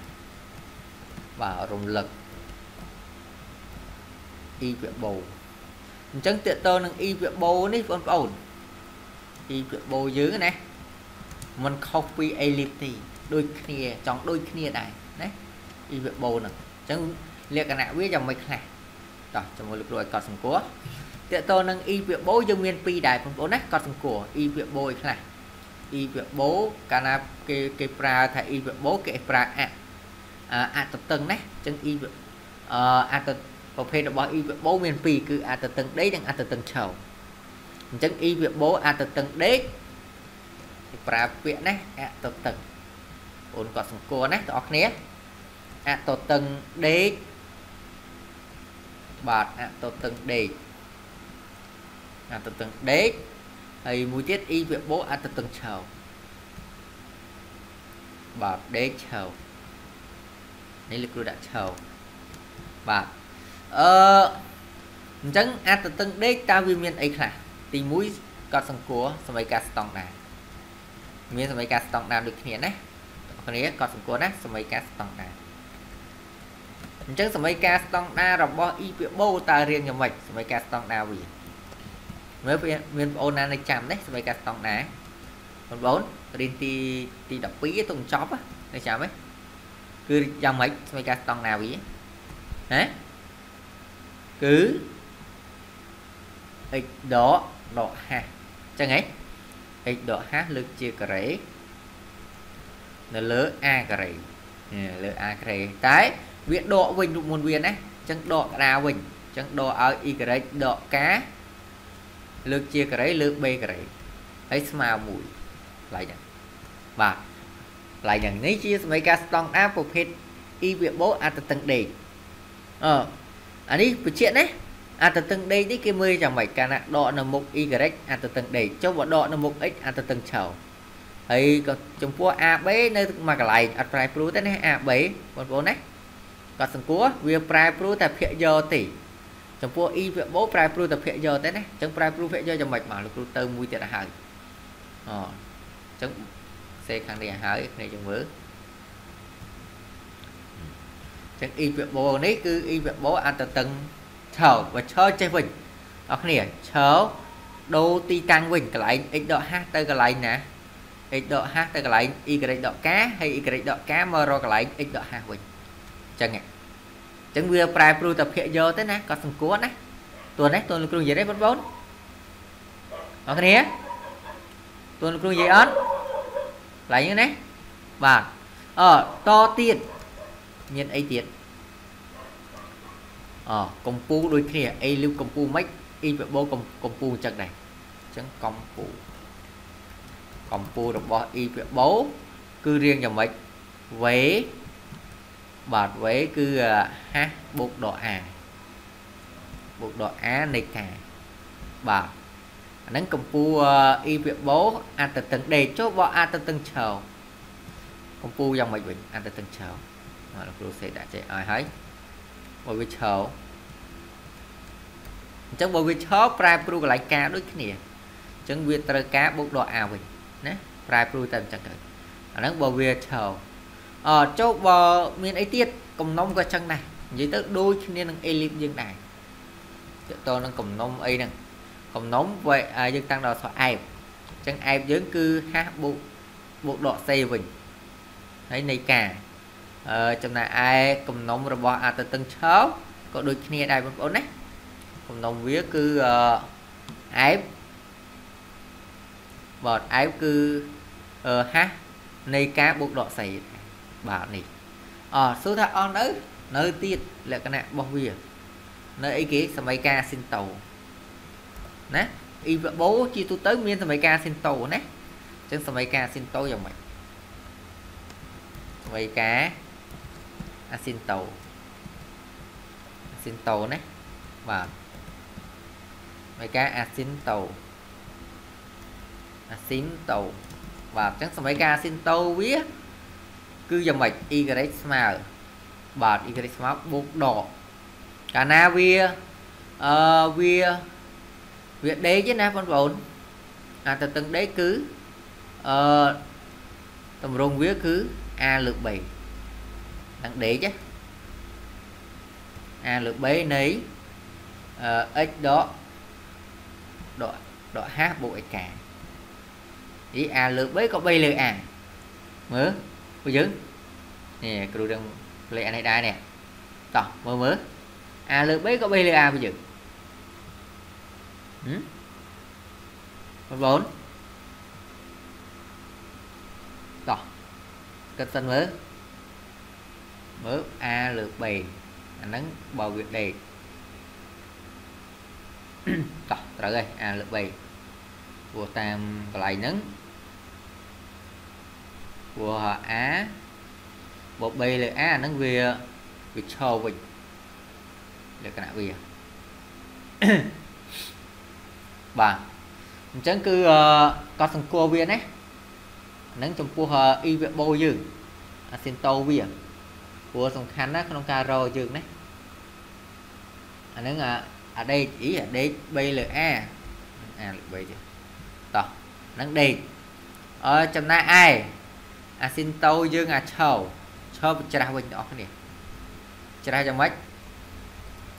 បាទរំលឹក e វិបោអញ្ចឹងតកតនឹង e វិបោនេះបងប្អូន e វិបោយើងណាมันខុសពី ellipse ទេដូចគ្នាចង់ដូចគ្នាដែរណា e វិបោហ្នឹងអញ្ចឹងលក្ខណៈវាយ៉ាងម៉េចខ្លះតោះជាមួយលោកគ្រូឲ្យកត់សម្គាល់តកតនឹង e វិបោយើងមាន2ដែរបងប្អូនណាកត់សម្គាល់ e វិបោឲ្យខ្លះ e វិបោកាលណាគេគេប្រើថា e វិបោគេប្រើអអតតឹងណាអញ្ចឹង e អអតប្រភេទរបស់ e វិបោមាន2គឺអតតឹងដេកនិងអតតឹងឆោ អញ្ចឹង e វិបោអតតឹងដេកគេប្រើពាក្យណាអតតឹងបងគាត់សង្គល់ណាបងប្អូនគ្នាអតតឹងដេកបាទអតតឹងដេកអតតឹងដេកហើយមួយទៀតអ៊ីវាបូអតតឹងឆោបាទដេកឆោនេះលោកគ្រូដាក់ឆោបាទអឺអញ្ចឹងអត្តតឹងដេកតើវាមានអីខ្លះ ទី1កត់សង្គួរសម័យកាលស្តង់ដារមានសម័យកាលស្តង់ដារដូចគ្នាណាបងប្អូនកត់សង្គួរណាសម័យកាលស្តង់ដារអញ្ចឹងសម័យកាលស្តង់ដាររបស់អ៊ីពីបូតើរៀងយ៉ាងម៉េចសម័យកាលស្តង់ដារវាមើលមានបងអូនណានៅចាំទេសម័យកាលស្តង់ដារបងប្អូនរៀនទីទី12ទៅចប់ណាចាំទេគឺយ៉ាងម៉េចសម័យកាលស្តង់ដារវាហ៎គឺ x ដក ដកហាស់អញ្ចឹងហ៎ x ដកហាស់លើកជាការ៉េនៅលើ a ការ៉េលើ a ការ៉េតែវាដកវិញរូបមុនវាណាអញ្ចឹងដកក្តារវិញអញ្ចឹងដកឲ្យ y ដក k លើកជាការ៉េលើក b ការ៉េហើយស្មើ1ឡៃហ្នឹងបាទឡៃយ៉ាងនេះជាសមីការស្តង់ដារប្រភេទ e វាបូអត្តតឹងដេកអឺអានេះបញ្ជាក់ណា អត្តតឹងដេកនេះគេមើលយ៉ាងម៉េចកាលណាដកនៅមុខ y អត្តតឹងដេកចុះបើដកនៅមុខ x អត្តតឹងឆោហើយក៏ចំពោះ AB នៅមួយកន្លែងអត់ប្រែប្រួលទេណា AB បងប្អូនណាគាត់សង្កួរវាប្រែប្រួលតែភាគយកទេចំពោះ e ភាគបូប្រែប្រួលតែភាគយកទេណាអញ្ចឹងប្រែប្រួលភាគយកយ៉ាងម៉េចមកលោកគ្រូទៅមួយទៀតទៅហើយអូអញ្ចឹងសេខាងនេះឲ្យហើយគ្នាយើងមើលចឹង e ពាក្យបោនេះគឺ e ពាក្យបោអត្តតឹង ឆោបើឆោចេះវិញអរគ្នាឆោដូរទីតាំងវិញកន្លែង x ដកហាស់ទៅកន្លែងណា x ដកហាស់ទៅកន្លែង y ដក k ហើយ y ដក k មករកកន្លែង x ដកហាស់វិញចឹងហ៎ចឹងវាប្រែប្រួលតែភាគយកទៅណាក៏សង្កួតណាតួនេះតួលោកគ្រូនិយាយទេបងប្អូនអរគ្នាតួលោកគ្រូនិយាយអត់កន្លែងហ្នឹងណាបាទអតទៀតមានអីទៀត អកំពូដូចគ្នាអីលឹបកំពូមិនអ៊ីបបោកំពូអញ្ចឹងដែរអញ្ចឹងកំពូកំពូរបស់អ៊ីបបោគឺរៀងយ៉ាងម៉េចវេបាទវេគឺហាស់បូកដកអាបូកដកអានៃការបាទអាហ្នឹងកម្ពូអ៊ីបបោអត្តតឹងដេកចុះបើអត្តតឹងឆោកម្ពូយ៉ាងម៉េចវិញអត្តតឹងឆោបាទលោកគ្រូសេដាក់ចេះឲ្យហើយ បើវាឆោអញ្ចឹងបើវាឆោប្រែប្រួលកន្លែងការដូចគ្នាអញ្ចឹងវាត្រូវការបូកដកអាវិញណាប្រែប្រួលតែអញ្ចឹងទៅអាហ្នឹងបើវាឆោអចុះបើមានអីទៀតកំណុំក៏ចឹងដែរនិយាយទៅដូចគ្នានឹងអេលីបយើងដែរតើតនឹងកំណុំអីហ្នឹងកំណុំវាយើងតាំងដល់ស្អអែបអញ្ចឹងអែបយើងគឺហាស់បូកបូកដកសេវិញហើយនៃការអឺ ចំណែកឯកំណុំរបស់អត្តតឹងឆោក៏ដូចគ្នាដែរបងប្អូនណាកំណុំវាគឺអែបបាទអែបគឺហាស់នៃការបូកដកសេបាទនេះអសួរថាអស់នៅនៅទៀតលក្ខណៈរបស់វា នៅអីគេសម័យកាស៊ីនតូណាអ៊ីវបូជាទូទៅមានសម័យកាស៊ីនតូណាអញ្ចឹងសម័យកាស៊ីនតូយ៉ាងម៉េចសម័យកា អាស៊ីនតូអាស៊ីនតូណាបាទសម័យកាអាស៊ីនតូអាស៊ីនតូបាទអញ្ចឹងសម័យកាអាស៊ីនតូវាគឺយ៉ាងម៉េច y ស្មើបាទ y ស្មើបូកដកកាលណាវាអឺវាវាដេកទេណាបងប្អូនអាទៅតឹងដេកគឺអឺតម្រងវាគឺ a លើក3 នឹងដេកណា a លើក3នៃអឺ x ដកដកដកហាស់បូក x កាអ៊ី a លើក3ក៏3លើ a មើលពួកយើងនេះគ្រូនឹងលេខអានេះដែរនេះតោះមើលមើល a លើ b ក៏ b លើ a ពួកយើងហឹមបងប្អូនតោះគិតសិន មើលមើល a លើ b អាហ្នឹងបើវាដេកតោះត្រូវហើយ a លើ b ព្រោះតាមកន្លែងហ្នឹងព្រោះ a បូក3លើ a អាហ្នឹងវាវាឈរវិញលក្ខណៈវាបាទអញ្ចឹងគឺកត់សង្គមវាណាហ្នឹងចំពោះ e វាបូយើងអាស៊ីនតូវា ព្រោះសំខាន់ណាក្នុងការរកយើងណាអាហ្នឹងអាអាដេកអីអាដេក3លើ a អាលើ3ទៀតតោះហ្នឹងដេកអឺចំណាយឯអាស៊ីនតូយើងអាឆោឆោច្រាស់វិញបងប្អូនគ្នាច្រាស់យ៉ាងម៉េច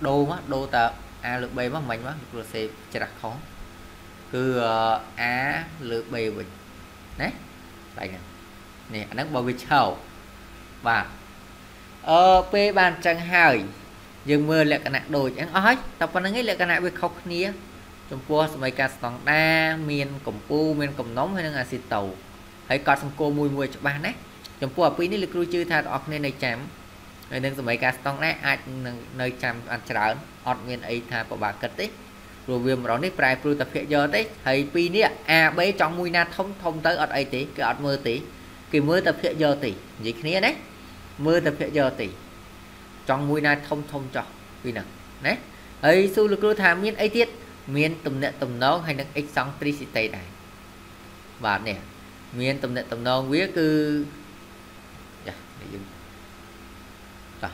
ដូរមកដូរតើ a លើ b មកមិញមកគ្រូសេច្រាស់ខុសគឺ a លើ b វិញណាឡៃហ្នឹងនេះអាហ្នឹងបើវាឆោបាទ អឺពេលបានចឹងហើយយើងមើលលក្ខណៈដូចអញ្ចឹងអស់ហើយតែប៉ុណ្្នឹងឯងលក្ខណៈវាខុសគ្នាចំពោះសមីការស្តង់ដាមានកម្ពូមានកំណុំហើយនិងអាស៊ីតូហើយកត់សង្គមមួយមួយច្បាស់ណាចំពោះអាពីរនេះលោកគ្រូជឿថាបងប្អូនគ្នានៅចាំហើយនឹងសម័យការស្តង់ដាអាចនឹងនៅចាំអត់ច្រើនអត់មានអីថាពិបាកគិតទេព្រោះវាម្ដងនេះប្រែប្រួលតែភាគយកទេហើយពីរនេះ AB ចង់មួយណាធំធំទៅអត់អីទេគឺអត់មើលទេគេមើលតែភាគយកទេនិយាយគ្នាណា មើលតែភាគយកទេចង់មួយណាធំធំចោះពីហ្នឹងណាហើយសួរលោកគ្រូថាមានអីទៀតមានទំនាក់ទំនងហើយនឹង eccentricity ដែរបាទនេះមានទំនាក់ទំនងវាគឺចានេះយើងតោះ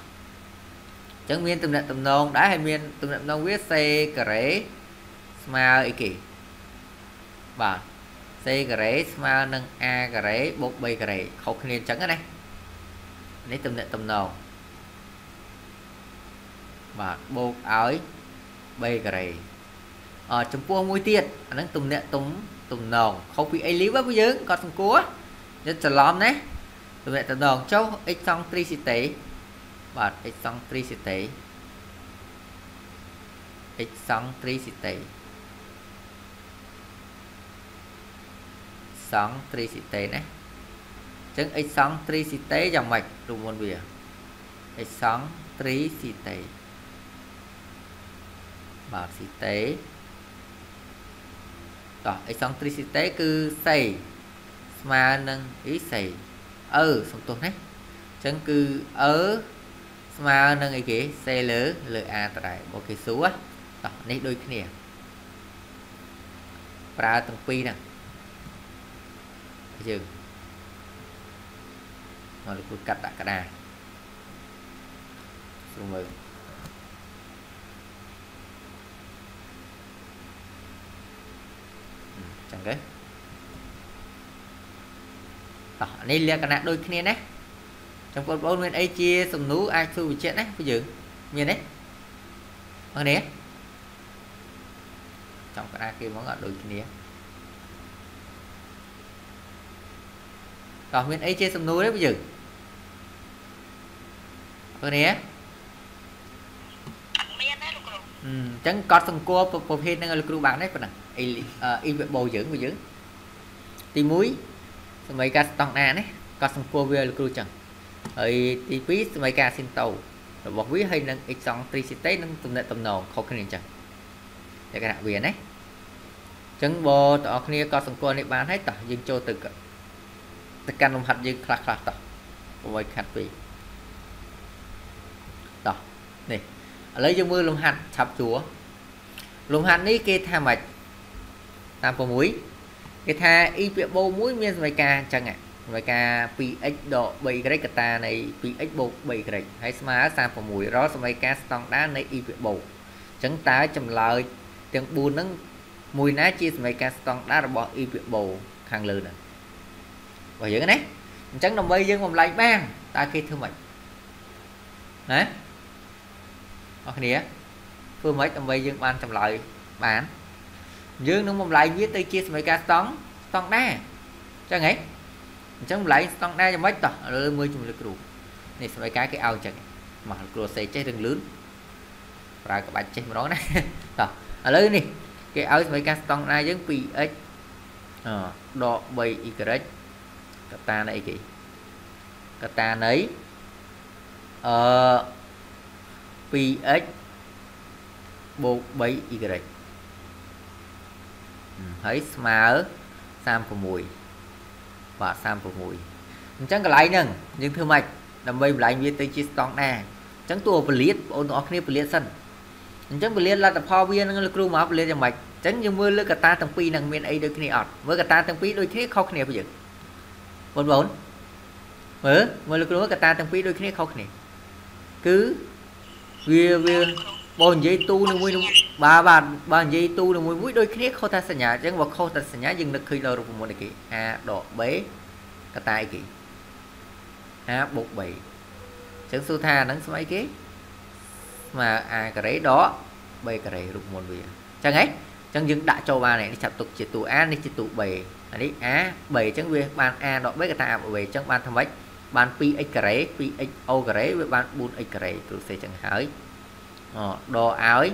អញ្ចឹងមានទំនាក់ទំនងដែរហើយមានទំនាក់ទំនងវាសេការ៉េស្មើអីគេបាទសេការ៉េស្មើនឹង a ការ៉េបូក3ការ៉េខុសគ្នាអញ្ចឹងណា នេះទំនាក់ទំនងបាទបូកឲ្យ3ការ៉េអចំពោះមួយទៀតអាហ្នឹងទំនាក់ទំទំនងខុសពីអីលីវហ្នឹងយើងគាត់សង្គួរយកច្រឡំណាទំនាក់ទំនងចុះ eccentricity បាទ eccentricity eccentricity eccentricity ណា អញ្ចឹង eccentricity យ៉ាងម៉េចរូបមន្តវា eccentricity បាទ city តោះ eccentricity គឺសេស្មើនឹងអីសេអឺសំទោសណាអញ្ចឹងគឺអឺស្មើនឹងអីគេសេលើលើ a តដែរបើគេសួរតោះនេះដូចគ្នាប្រើទាំងពីរហ្នឹងយើង មកលោកគ្រូកាត់ដាក់កដាស្រួលមើលចឹងទៅតោះនេះលក្ខណៈដូចគ្នាណាចឹងបងប្អូនមានអីជាសំណួរអាចសួរវិជ្ជាណាពីយើងមានទេបងនេះចំក្តារគេហ្មងអត់ដូចគ្នាតោះមានអីជាសំណួរទេពីយើង បងនេះអញ្ចឹងកត់សង្គមប្រភេទហ្នឹងឲ្យលោកគ្រូបានទេប៉ុណ្ណឹងអ៊ីអ៊ីវបោយើងវាយើងទី1សម័យការស្តង់ដាណាកត់សង្គមវាលោកគ្រូចឹងហើយទី2សម័យការស៊ីនតូរបស់វាហើយនឹង eccentricity និងទំនាក់ទំនងខុសគ្នាអញ្ចឹងលក្ខណៈវាណាអញ្ចឹងបើតើគ្នាកត់សង្គមនេះបានហើយតោះយើងចូលទៅទៅកាន់លំហាត់យើងខ្លះខ្លះតោះកុំឲ្យខាត់ពេកតោះ នេះឥឡូវយើងមើលលំហាត់ឆាប់ជួលំហាត់នេះគេថាម៉េចតាម6គេថា e ពាក្យបូមួយមានសមីការអញ្ចឹងសមីការ 2x ដក 3y កតានៃ 2x បូក 3y ហើយស្មើ36រកសមីការស្តង់ដារនៃ e ពាក្យបូអញ្ចឹងតើចម្លើយទាំង4ហ្នឹងមួយណាជាសមីការស្តង់ដាររបស់ e ពាក្យបូខាងលើហ្នឹងរបស់យើងណាអញ្ចឹងដើម្បីយើងបំលែងបានតើគេធ្វើម៉េចណា អរគ្នាធ្វើម៉េចដើម្បីយើងបានចម្លើយបានយើងនឹងបំលែងវាទៅជាសមីការស្តង់ស្តង់ដាចឹងហ៎អញ្ចឹងបំលែងស្តង់ដាយ៉ាងម៉េចតោះលើមើលជំនួយគ្រូនេះសមីការគេឲ្យអញ្ចឹងមកគ្រូសេចេះរឿងលឿនប្រើក្បាច់ចេះម្ដងណាតោះឥឡូវនេះគេឲ្យសមីការស្តង់ដាយើង 2x អដក 3y កតានៃអីគេកតានៃអឺ 2x បូក 3y ហើយស្មើ36បាទ36អញ្ចឹងកន្លែងហ្នឹងយើងធ្វើម៉េចដើម្បីបំលែងវាទៅជាស្តង់ដារអញ្ចឹងតួពលាតបងប្អូនទាំងអស់គ្នាពលាតសិនអញ្ចឹងពលាតលទ្ធផលវានឹងលោកគ្រូមកពលាតយ៉ាងម៉េចអញ្ចឹងយើងមើលលើកត្តាទាំងពីរនឹងមានអីដូចគ្នាអត់មើលកត្តាទាំងពីរដូចគ្នាខុសគ្នាពីយើងបងប្អូនមើលមើលលោកគ្រូកត្តាទាំងពីរដូចគ្នាខុសគ្នាគឺ វាវាបើនិយាយទូនឹងមួយបាទបាទបើនិយាយទូនឹងមួយមួយដូចគ្នាខុសតែសញ្ញាអញ្ចឹងបើខុសតែសញ្ញាយើងនឹកឃើញដល់រូបមន្តគេ a ដក b កតាអីគេ a បុក3អញ្ចឹងសួរថាអាហ្នឹងស្មើគេស្មើ a ការ៉េដក b ការ៉េរូបមន្តវាអញ្ចឹងហ៎អញ្ចឹងយើងដាក់ចូលបាននេះចាប់ទុកជាតួ a នេះជាតួ b អានេះ a 3អញ្ចឹងវាបាន a ដក b កតា a ប b អញ្ចឹងបានធ្វើម៉េច បាន 2x ការ៉េ 2x o ការ៉េវាបាន 4x ការ៉េគ្រូសេអញ្ចឹងហើយអដកឲ្យ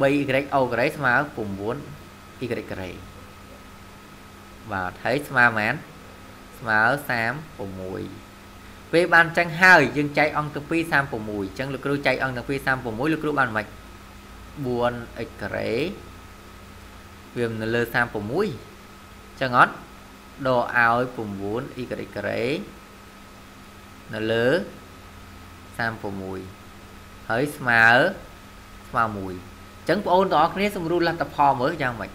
3y o ការ៉េស្មើ 9 y ការ៉េបាទហើយស្មើប៉ុន្មានស្មើ36ពេលបានចឹងហើយយើងចែកអង្គទាំងពីរ36អញ្ចឹងលោកគ្រូចែកអង្គទាំងពីរ36លោកគ្រូបានមិន 4x ការ៉េវានៅលើ36អញ្ចឹងអត់ដកឲ្យ 9 y ការ៉េ នៅលើ36ហើយស្មើស្មើ1អញ្ចឹងបងអូនទាំងអស់គ្នាសម្រួលលទ្ធផលមើលយ៉ាងម៉េច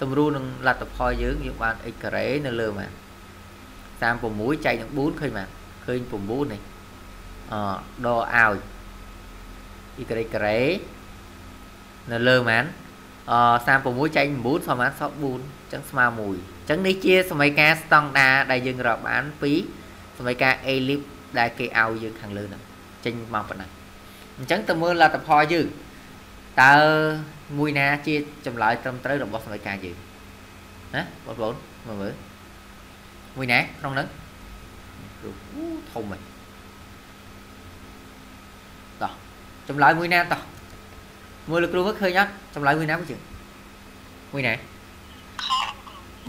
សម្រួលនឹងលទ្ធផលយើងយើងបាន x ការ៉េនៅលើម៉ា36ចែកនឹង4ឃើញម៉ាឃើញ9នេះអដកឲ្យ y ការ៉េនៅលើម៉ានអ36ចែក9ស្មើសល់4អញ្ចឹងស្មើ1អញ្ចឹងនេះជាសមីការស្តង់ដាដែលយើងរកបានពីសមីការ ellipse ដែលគេឲ្យយើងខាងលើហ្នឹងចេញមកប៉ុណ្ណាអញ្ចឹងទៅមើលលទ្ធផលយើងតើមួយណាជាចម្លើយត្រឹមត្រូវរបស់សមីការយើងណាបងប្អូនមើលមើលមួយណាក្នុងហ្នឹងរូបធំហ្នឹងតោះចម្លើយមួយណាតោះមើលលោកគ្រូមើលឃើញអត់ចម្លើយមួយណាមកជើងមួយណា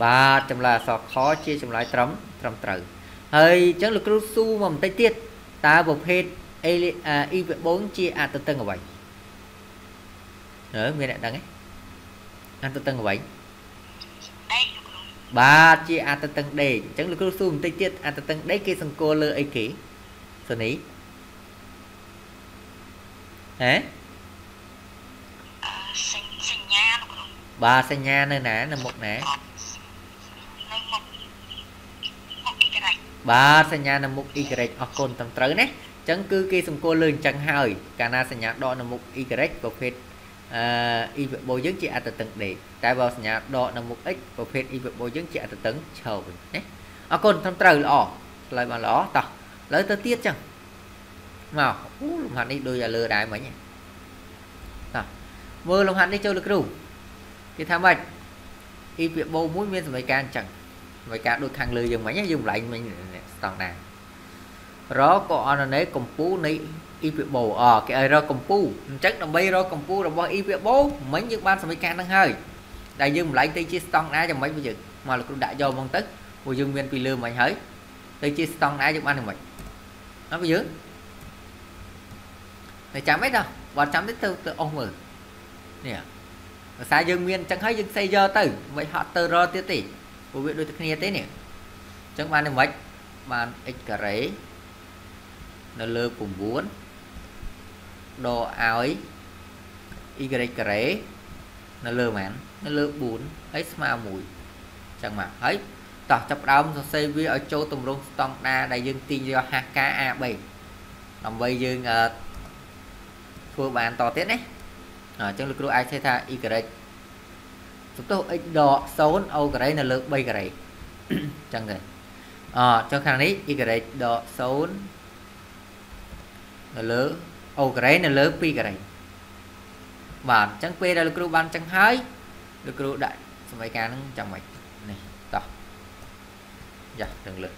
បាទចម្លើយអក្សរខជាចម្លើយត្រឹមត្រឹមត្រូវ ហើយអញ្ចឹងលោកគ្រូស៊ូមកបន្តិចទៀតតើប្រភេទអ៊ីវិបូនជាអត្តតឹងអ្វីអឺមានអ្នកដឹងទេអត្តតឹងអ្វីបាទជាអត្តតឹងដេកអញ្ចឹងលោកគ្រូស៊ូបន្តិចទៀតអត្តតឹងដេកគេសង្គោលើអីគេសនីហេសញ្ញាបាទសញ្ញានៅណានៅមុខណា បាទសញ្ញានៅមុខ y អរគុណត្រឹមត្រូវណាអញ្ចឹងគឺគេសង្កល់លើអញ្ចឹងហើយ កាលណាសញ្ញាដកនៅមុខ y ប្រភេទអឺ y បូយើងជាអត្តតឹងដេកតែបើសញ្ញាដកនៅមុខ x ប្រភេទ y បូយើងជាអត្តតឹងឈរវិញណាអរគុណត្រឹមត្រូវល្អឆ្លើយបានល្អតោះឥឡូវទៅទៀតចឹងមកអូលំហាត់នេះដូចឲ្យលើដែរមិញតោះមើលលំហាត់នេះចូលលោកគ្រូគេថាម៉េច y បូមួយមានសមីការអញ្ចឹង សមីការដូចខាងលើយើងមិញយើងបន្លែងមិញស្តង់ដារក៏អននេកម្ពូនៃអ៊ីពីបូអគេឲ្យរកកម្ពូអញ្ចឹងដើម្បីរកកម្ពូរបស់អ៊ីពីបូមិញយើងបានសមីការហ្នឹងហើយដែលយើងបន្លែងទៅជាស្តង់ដាយ៉ាងម៉េចវិញយើងមកលោកគ្រូដាក់យកហ្មងទៅព្រោះយើងមានពីលើមិញហើយទៅជាស្តង់ដាយើងបានយ៉ាងម៉េចអត់យើងតែចាំអីដល់បើចាំទៅទៅអស់មើលនេះភាសាយើងមានអញ្ចឹងហើយយើងសេយកទៅមិនហត់ទៅរទៀតទេ ព្រោះវាដូចតែគ្នាទេនេះអញ្ចឹងបានយ៉ាងម៉េចបាន x ការ៉េនៅលើ9ដកឲ្យ y ការ៉េនៅលើប៉ុន្មាននៅលើ4ហើយស្មើ1ចឹងមកហើយតោះចាប់ដើមសរសេរវាឲ្យចូលទម្រង់ស្តង់ដាដែលយើងទាញយក HK AB ដើម្បីយើងធ្វើបានតទៀតណាអញ្ចឹងលោកគ្រូអាចធ្វើថា y សំទោស x ដក0 o ការ៉េនៅលើ3ការ៉េអញ្ចឹងទេអចុះខាងនេះ y ដក0នៅលើ o ការ៉េនៅលើ2ការ៉េបាទអញ្ចឹងពេលដែលលោកគ្រូបានចឹងហើយលោកគ្រូដាក់សមីការហ្នឹងចាំមិននេះតោះយ៉ាទាំងលើអ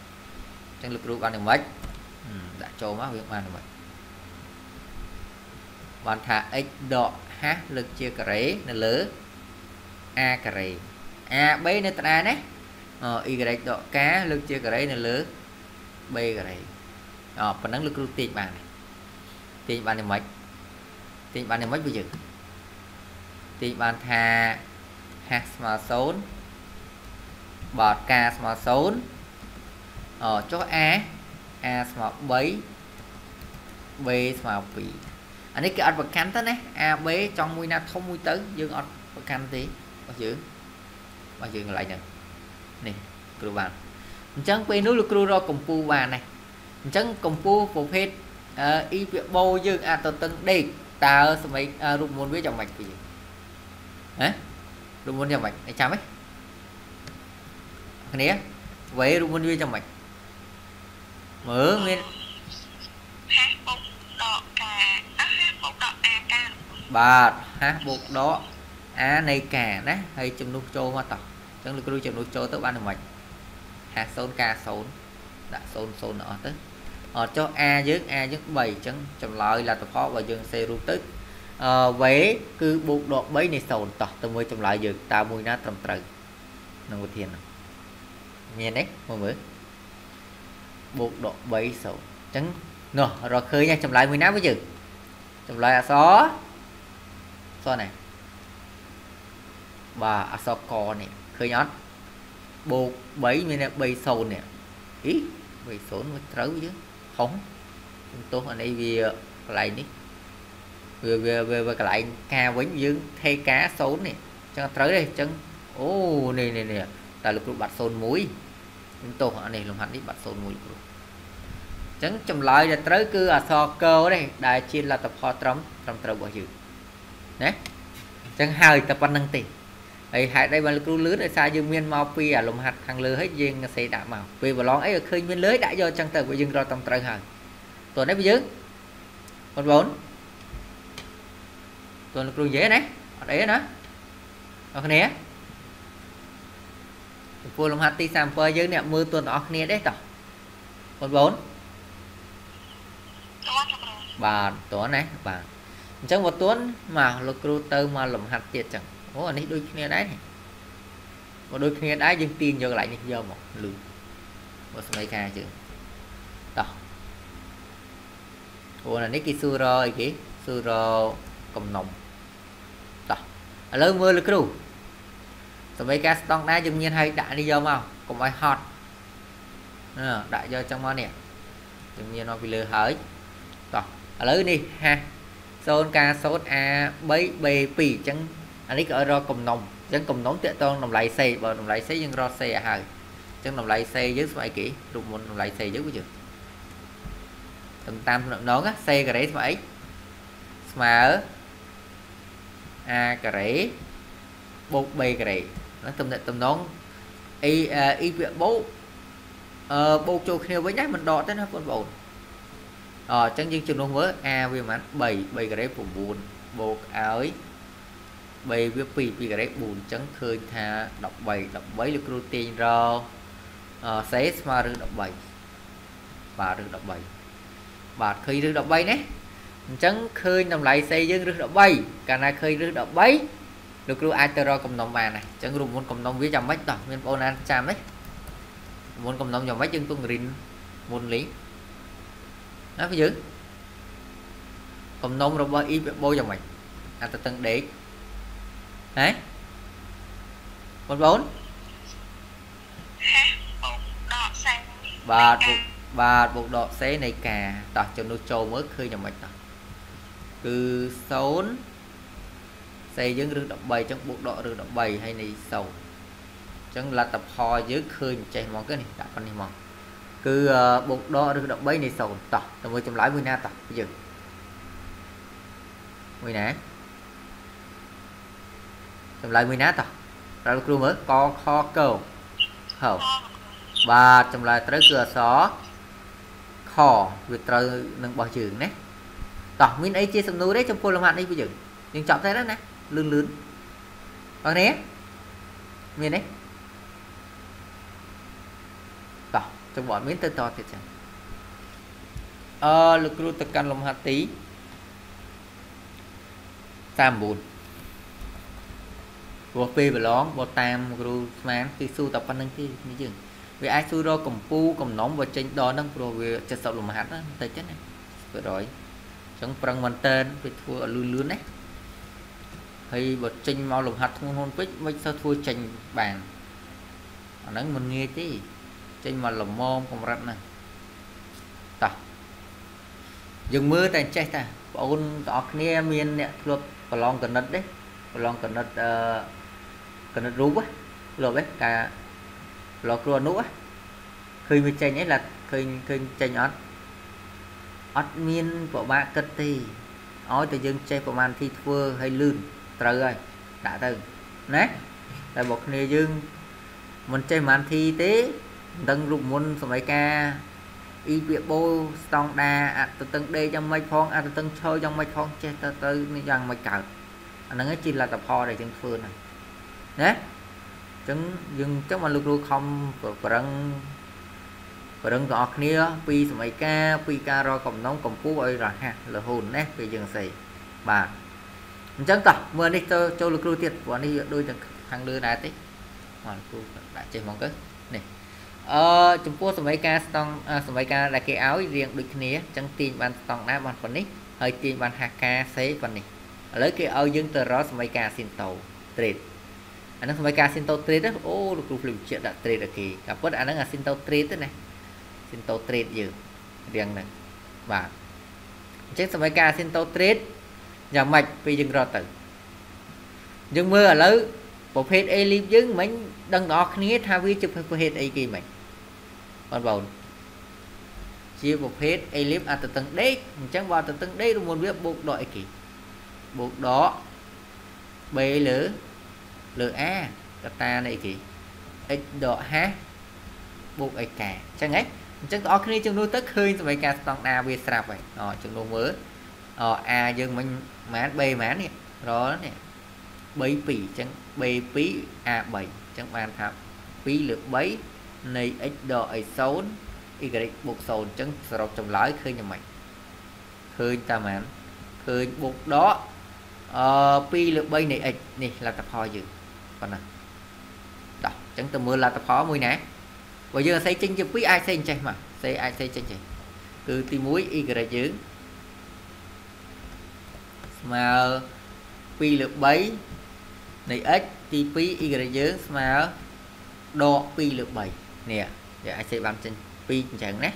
ញ្ចឹងលោកគ្រូបានយ៉ាងម៉េចដាក់ចូលមកវាបានយ៉ាងម៉េចបានថា x ដកហាស់លើកជាការ៉េនៅលើ a ការ៉េ ab នៅត្រាណា y ដក k លើកជាការ៉េនៅលើ b ការ៉េអប៉ុណ្ណឹងលោកគ្រូទាញបានទាញបានយ៉ាងម៉េចទាញបានយ៉ាងម៉េចវាយើងទាញបានថាហាស់ស្មើ0បត k ស្មើ0អចុះ a a ស្មើ3 b ស្មើ2អានេះគេអត់ប្រកាន់ទៅណា a b ចង់មួយណាធំមួយទៅយើងអត់ប្រកាន់ទេ របស់យើងរបស់យើងកន្លែងហ្នឹងនេះគ្រូបានអញ្ចឹងពេលនោះលោកគ្រូរកកម្ពូលបានណាអញ្ចឹងកម្ពូលប្រភេទអ៊ីពីបូយើងអាចទៅតឹងដេកតើសម័យរូបមន្តវាយ៉ាងម៉េចពីហ៎រូបមន្តយ៉ាងម៉េចចាំទេគ្នាវេរូបមន្តវាយ៉ាងម៉េចមើលមានហាស់បុកដកកាអះហាស់បុកដកអាកាបាទហាស់បុកដក អានៃកាណាហើយចំនួនចូលមកតោះអញ្ចឹងលោកគ្រូចំនួនចូលទៅបានយ៉ាងម៉េចហាស់0កា0ដាក់0 0អស់ទៅអត់ចុះ a យើង a យើង3អញ្ចឹងចម្លើយលទ្ធផលបើយើងសេរូបទៅអឺ v គឺបូកដក3នៃ0តោះទៅមើលចម្លើយយើងតើមួយណាត្រឹមត្រូវក្នុងវិធានមានទេមើលមើលបូកដក3 0អញ្ចឹងនោះរកឃើញចម្លើយមួយណាវិញយើងចម្លើយអក្សរសរណា បាទអក្សរកនេះឃើញអត់បូក3មាន3 0នេះអី3 0វាត្រូវយើងហុងទោះអានេះវាកន្លែងនេះវាវាវាកន្លែងការវិញយើងថេការ0នេះអញ្ចឹងត្រូវទេអញ្ចឹងអូនេះនេះនេះតែលោកគ្រូបាត់01ទោះអានេះលំហាត់នេះបាត់01លោកគ្រូអញ្ចឹងចម្លើយដែលត្រូវគឺអក្សរកទេដែលជាលទ្ធផលត្រឹមត្រឹមត្រូវរបស់យើងណាអញ្ចឹងហើយតែប៉ុណ្្នឹងទេ ហើយហេតុអីបានលោកគ្រូលឿនដោយសារយើងមានមកពីអាលំហាត់ខាងលើហើយយើងសេដាក់មកពេលប្រឡងអីឲ្យឃើញមានលើដាក់យកអញ្ចឹងទៅព្រោះយើងរកតាមត្រូវហើយតោះនេះបើយើងបងប្អូនតើលោកគ្រូនិយាយណាអត់អីណាអរគ្នាចំពោះលំហាត់ទី37យើងអ្នកមើលតួទាំងអស់គ្នាទេតោះបងប្អូនបាទតើណាបាទអញ្ចឹងបើតួមកលោកគ្រូទៅមកលំហាត់ទៀតចឹង អូអានេះដូចគ្នាដែរបើដូចគ្នាដែរយើងទាញយកកន្លែងនេះយកមកលឺបើស្មីការជើងតោះអូអានេះគេស៊ូរអីគេស៊ូរកំណុំតោះឥឡូវមើលលោកគ្រូសម្រាប់ការស្តង់ដែរយើងមានឲ្យដាក់នេះយកមកកុំឲ្យហត់ដាក់យកចឹងមកនេះយើងមានមកពីលើហើយតោះឥឡូវនេះហា0ការ0 a 3 b 2 អញ្ចឹង អានេះក៏ឲ្យរកកំណុំអញ្ចឹងកំណុំតាក់ទងតម្លៃសេបើតម្លៃសេយើងរកសេឲ្យហើយអញ្ចឹងតម្លៃសេយើងស្មើអីគេរូបមុនតម្លៃសេយើងវាយើងតាមតាមដំណងសេការ៉េស្មើអីស្មើ a ការ៉េបូក b ការ៉េហ្នឹងតំណតំណងអីអ៊ីវាបូកអឺបូកចូលគ្នាវិញណាមិនដកទេណាបងប្អូនអញ្ចឹងយើងជំនួសមើល a វាប្រហែល3 3ការ៉េ9បូកឲ្យ 3វា2 2ការ៉េ4អញ្ចឹងឃើញថា13 13លោកគ្រូទាញរសេស្មើឬ13បាទឬ13បាទឃើញឬ13ណាអញ្ចឹងឃើញតម្លៃសេយើងឬ13កាលណាឃើញឬ13លោកគ្រូអាចទៅរកកំណុំបានណាអញ្ចឹងរូបមន្តកំណុំវាយ៉ាងម៉េចតោះមានបងណាចាំទេមុនកំណុំយ៉ាងម៉េចយើងទុំរិនមុនលីណាពីយើងកំណុំរបស់អ៊ីបបោយ៉ាងម៉េចអាទៅតឹងដេក ហ៎បងប្អូនបាទបុកបាទបុកដកសេនៃការតោះចំនួនចូលមើលឃើញយ៉ាងម៉េចតោះគឺ0សេយើងឬ13អញ្ចឹងបុកដកឬ13ហើយនៃ0អញ្ចឹងលទ្ធផលយើងឃើញចេះហ្មងគឺនេះដាក់ប៉ុណ្នេះហ្មងគឺបុកដកឬ13នៃ0តោះទៅមើលចម្លើយមួយណាតោះយើងមួយណា ចម្លើយមួយណាតោះប្រាប់លោកគ្រូមើលកខកហៅបាទចម្លើយត្រូវគឺអក្សរខវាត្រូវនឹងរបស់យើងណាតោះមានអីជាសំណួរទេចំពោះលំហាត់នេះពីយើងយើងចប់តែណាណាលឿនលឿនអរនេះមានទេតោះចាំបងមានទៅតទៀតចឹងអឺលោកគ្រូទៅកាន់លំហាត់ទី39 ព្រោះពេលប្រឡងបើតាមគ្រូស្មានគឺស៊ូតែប៉ុណ្្នឹងទេនេះយើងវាអាចស៊ូរកកម្ពូកំណុំបើចេញដល់ហ្នឹងព្រោះវា70លំហាត់ណាបន្តិចណា100អញ្ចឹងប្រឹងមែនតើវាធ្វើឲ្យលឿនលឿនណាហើយបើចេញមកលំហាត់ធ្ងន់ធ្ងរពេកមិនសូវធ្វើចេញបានអាហ្នឹងមិនងាយទេចេញមកល្មមកម្រិតណាយើងមើលតែចេះតាបងអូនទាំងអស់គ្នាមានអ្នកធ្លាប់ប្រឡងកណិតទេប្រឡងកណិតអឺ កណិតរូបណាធ្លាប់ទេការប្រឡងគ្រូអនុណាឃើញវាចេញអីឡាឃើញឃើញចេញអត់អត់មានពិបាកគិតទេឲ្យតែយើងចេះប្រហែលទីធ្វើឲ្យលឿនត្រូវហើយដាក់ទៅណាតែបើគ្នាយើងមិនចេះប្រហែលទីទេមិនដឹងរូបមុនសម័យកាអ៊ីវាបូស្តង់ដាអត់ទៅតឹងដេកយ៉ាងម៉េចផងអត់ទៅតឹងឈរយ៉ាងម៉េចផងចេះទៅទៅយ៉ាងម៉េចកើតអាហ្នឹងជាលទ្ធផលដែលយើងធ្វើហ្នឹង ណាអញ្ចឹងយើងអញ្ចឹងមកលោកគ្រូខំប្រឹងប្រឹងទាំងអស់គ្នា ពីសម័យកាលពីការរកកំណងកម្ពុជាឲ្យរហ័សរហូតណាពេលយើងសេបាទអញ្ចឹងតោះមើលនេះទៅចូលលោកគ្រូទៀតព្រោះនេះដូចទាំងខាងលើដែរទេបាទគ្រូដាក់ចេះមកទៅនេះអឺចំពោះសម័យកាលស្តង់សម័យកាលដែលគេឲ្យរៀងដូចគ្នាអញ្ចឹងទាញបានស្តង់ដែរបានប៉ុណ្នេះហើយទាញបានហាកាសេប៉ុណ្នេះឥឡូវគេឲ្យយើងទៅរកសម័យកាលស៊ីនតូត្រេត អាហ្នឹងសម័យកាលស៊ីនតូត្រេតអូលោកគ្រូភ្លេចបញ្ជាក់ដាក់ត្រេតឲ្យគេតែប៉ុតអាហ្នឹងអាស៊ីនតូត្រេតទេណាស៊ីនតូត្រេតយើងរៀងហ្នឹងបាទអញ្ចឹងសម័យកាលស៊ីនតូត្រេតយ៉ាងម៉េចពេលយើងរត់ទៅយើងមើលឥឡូវប្រភេទ A leaf យើងមិញដឹងដល់គ្នាថាវាជាប្រភេទអីគេមិញបងប្អូនជាប្រភេទ A leaf អត្តតឹងដេកអញ្ចឹងបើអត្តតឹងដេករមុនវាបូកដកអីគេបូកដក B លើ លើ A កតានៃគេ x ដក h បូក x កាអញ្ចឹងហ៎អញ្ចឹងបងប្អូនគ្នាជំនួសទៅឃើញសម័យការស្តង់ដាវាស្រាប់ហើយអជំនួសមើលអ A យើងមិញម៉ាន B ម៉ាននេះរនេះ3 2អញ្ចឹង B2 A3 អញ្ចឹងបានថា2លើ3នៃ x ដក x 0 y បូក0អញ្ចឹងសរុបចម្លើយឃើញយ៉ាងម៉េចឃើញតាម៉ានឃើញបូកដកអឺ2លើ3នៃ x នេះលទ្ធផលយើង ប៉ុណ្ណាដោះអញ្ចឹងទៅមើលលទ្ធផលមួយណាបើយើងអាស័យចេញជា2អាចសេចេះមកសេអាចសេចេញចេះគឺទី1 y យើងស្មើ2លើ3នៃ x ទី2 y យើងស្មើដក2លើ3នេះយើងអាចសេបានចេញ2អញ្ចឹងណា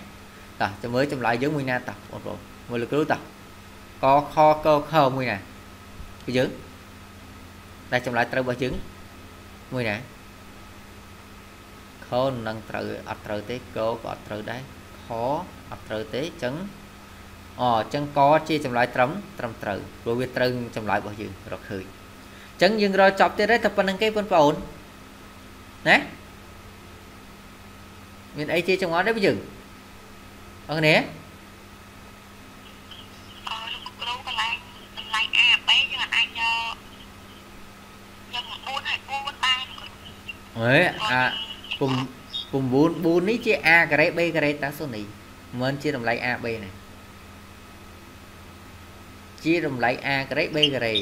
តោះចាំមើលចម្លើយយើងមួយណាតោះបងប្អូនមើលលោកគ្រូតោះកខកខមួយណាគឺយើងដែលចម្លើយត្រូវរបស់យើង មួយណាខនឹងត្រូវអត់ត្រូវទេកក៏អត់ត្រូវដែរខអត់ត្រូវទេអញ្ចឹងអូអញ្ចឹងកជាចម្លើយត្រឹមត្រឹមត្រូវព្រោះវាត្រូវចម្លើយរបស់យើងរកឃើញអញ្ចឹងយើងរកចប់ទៀតហើយតែប៉ុណ្្នឹងគេបងប្អូនណាមានអីជាចង្អល់ទេបងយើងអរគ្នាអឺលោកគ្រូកន្លែងកន្លែង A B យើងអាចយកយក9ហើយ4បាន អេអា9 4នេះជា A ការ៉េ B ការ៉េតាសូនីមិនជាតម្លៃ AB ណាជាតម្លៃ A ការ៉េ B ការ៉េ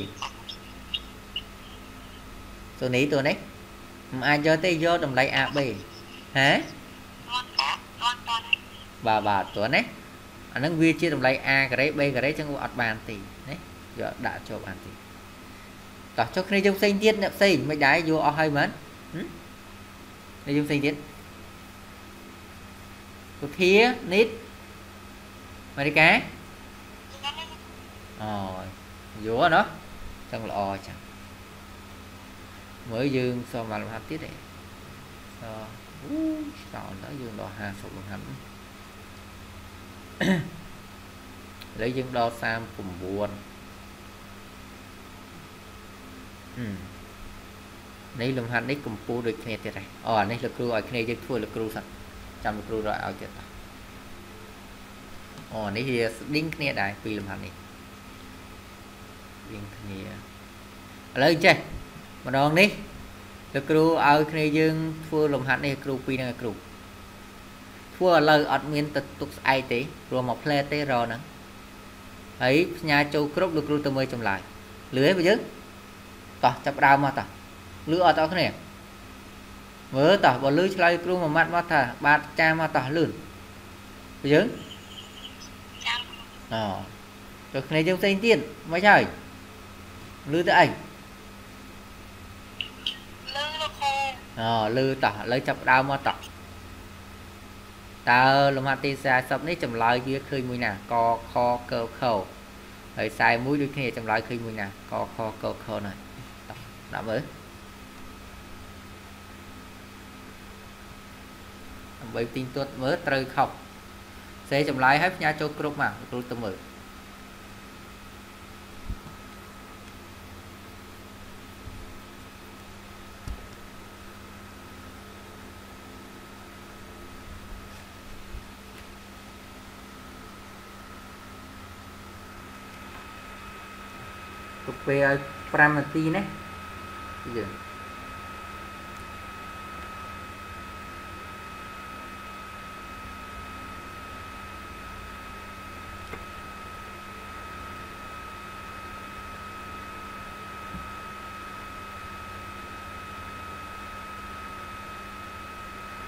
សូនីតួនេះមិនអាចយកទេយកតម្លៃ AB ហ៎បាទបាទតួនេះអាហ្នឹងវាជាតម្លៃ A ការ៉េ B ការ៉េចឹងវាអត់បានទេណាយកដាក់ចូលបានទេតោះចុះគ្នាយើងផ្សេងទៀតអ្នកផ្សេងមិនដែរយកអស់ហើយមែន នេះយើងផ្សេងទៀតសុធានីតម៉េរិកាអូយល់ណោះចឹងល្អចឹងមើលយើងសមបានលំហាត់ទៀតទេសអូស្តោដល់យើងដល់50លំហាត់ឥឡូវយើងដល់39អឺ នេះលំហាត់នេះកម្ពស់ដូចគ្នាទៀតហើយអូអានេះលោកគ្រូឲ្យគ្នាយើងធ្វើលោកគ្រូសិនចាំលោកគ្រូរកឲ្យទៀតអូនេះវាស្ឌីងគ្នាដែរពីលំហាត់នេះស្ឌីងគ្នាឥឡូវចេះម្ដងនេះលោកគ្រូឲ្យគ្នាយើងធ្វើលំហាត់នេះគ្រូពីរហ្នឹងគ្រូធ្វើឥឡូវអត់មានទៅទុកស្អែកទេព្រោះមកផ្លែទេរហ្នឹងហើយផ្ញើចូលគ្រប់លោកគ្រូទៅមើលចម្លើយលឺទេបើយើងតោះចាប់ដើមមកតោះ លឺអត់តគ្នាមើលតោះបើលឺឆ្លើយគ្រូមួយម៉ាត់មកថាបាទចាមកតោះលឿនបើយើងអូទៅគ្នាយើងផ្សេងទៀតមិនហើយលឺទៅអីលឺលោកគ្រូអូលឺតោះឥឡូវចាប់ដើមមកតោះតើលំហាត់ទី40នេះចម្លើយវាឃើញមួយណាកខកខហើយ41ដូចគ្នាចម្លើយឃើញមួយណាកខកខនោះដាក់មើល ដើម្បីទីងទាត់មើលត្រូវខុសសេចម្លើយឲ្យផ្ញើចូលគ្រប់មកគ្រូទៅមើលទុកពេលឲ្យ5នាទីណាយើងតោះមានអ្នកហើយនៅហឹមលោកគ្រូអឺអា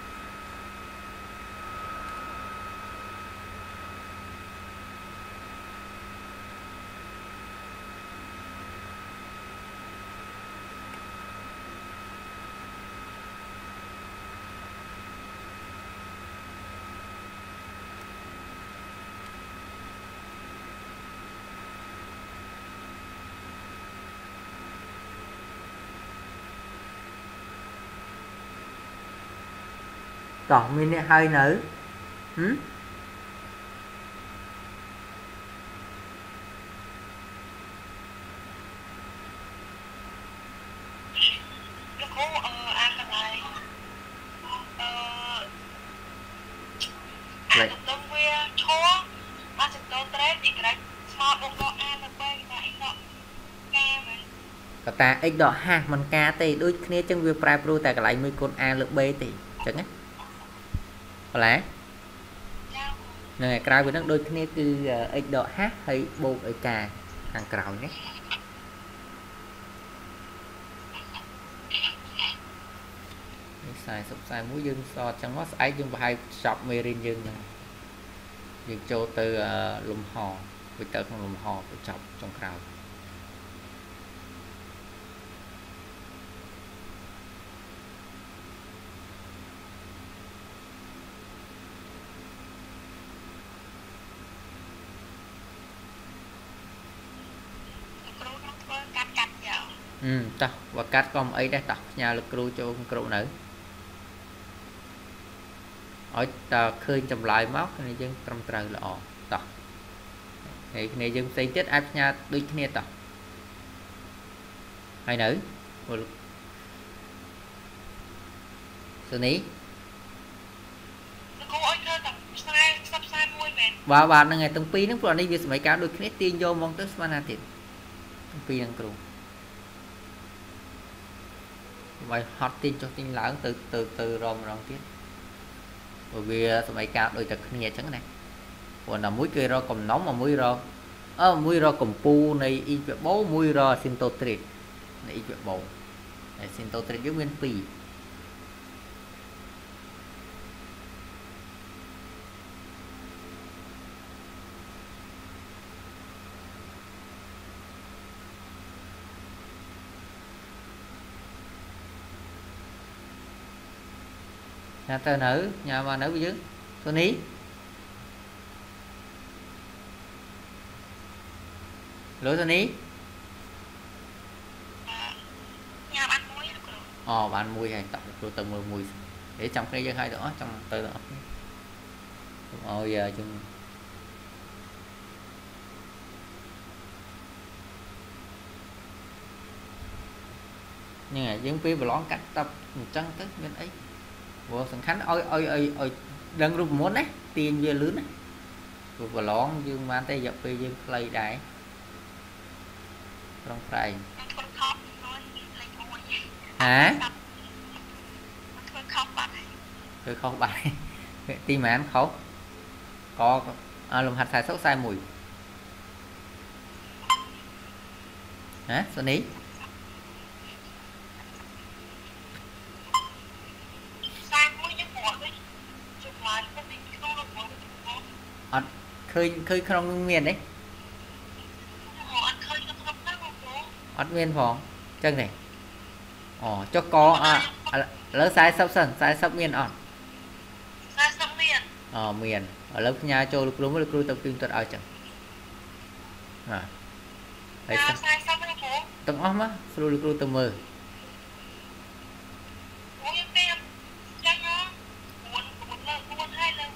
កន្លែងអឺអាទៅវាឈរអាសតត្រេតអ៊ីក្រែកស្មើបូកដកអានៅ ពេលតែអ៊ីដកកាមែនកតា x ដកហាសមិនការទេដូចគ្នាចឹងវាប្រែប្រួលតែកន្លែងមួយគុណ a លើ b ទេចឹងណា បន្លែចាហ្នឹងហើយក្រៅពីហ្នឹងដូចគ្នាគឺ x ដកហាសហើយបូកឯកាខាងក្រោយណានេះ40 41យើងសតចឹងមកស្អែកយើងប្រហែលចប់មេរៀនយើងចឹងយើងចូលទៅលំហវិទៅក្នុងលំហបញ្ចប់ចុងក្រោយ លោកគ្រូនឹងធ្វើកាត់កាត់យក អឺតោះបើកាត់ក៏មិនអីដែរតោះផ្ញើលោកគ្រូចូលគ្រប់នៅឲ្យតើឃើញចម្លើយមកគ្នាយើងត្រឹមត្រូវល្អតោះហើយគ្នាយើងផ្សេងទៀតអាចផ្ញើដូចគ្នាតោះហើយនៅពលសុនីលោកគ្រូអុយធ្វើតែខ្សែខ្សែខ្សែមួយមែនបាទបាទហ្នឹងហើយទាំងពីរហ្នឹងព្រោះនេះវាសម័យកាលដូចគ្នាទាញយកមកទៅស្មានណាទៀតទាំងពីរហ្នឹងគ្រូ បើហត់ទាញចុះទាញឡើងទៅទៅទៅរមម្ដងទៀតព្រោះវាសម័យកាលដូចតែគ្នាអញ្ចឹងណាព្រោះតែមួយគេរកកំណុំមួយរកអឺមួយរកកម្ពូនៃអ៊ីវបូមួយរកស៊ីនតូត្រីតនៃអ៊ីវបូហើយស៊ីនតូត្រីតយើងមាន2 ញ៉ាទៅនៅញ៉ាមកនៅ với យើងទៅនេះលុយទៅនេះញ៉ាំ ăn មួយលោកគ្រូអូបានមួយហើយតោះគ្រូទៅមើលមួយហេចាំគ្នាយើ ពេលប្រឡងកាត់តប់អញ្ចឹងទៅមានអីព្រោះសំខាន់ឲ្យឲ្យឲ្យឲ្យដឹងរូបមន្តណាទាញវាលឿនណាព្រោះប្រឡងយើងបានទេរយៈពេលយើងខ្លីដែរត្រង់ប្រែងខ្ញុំធ្វើខប់នោះលេខមួយហ៎ខ្ញុំធ្វើខប់បាត់ហើយគឺខុសបាយទីម៉ានខុសកអលំហាត់40 41ហ៎សូនី ខ្សែមួយខ្ញុំ ឃើញឃើញក្នុងនឹងមានទេអូអត់ឃើញក្នុងហ្នឹងបងគ្រូអត់មានផងអញ្ចឹងទេអូចុះកអាឥឡូវ40សិន40មានអត់40មានអូមានឥឡូវផ្ញើចូលលោកគ្រូមកលោកគ្រូទៅពីគាត់ឲ្យចឹងបាទហើយចាសិន40បងគ្រូទាំងអស់មកស្រួលលោកគ្រូទៅមើល អូយពេលចាញ់ហ៎4 4លើ4ហើយលើ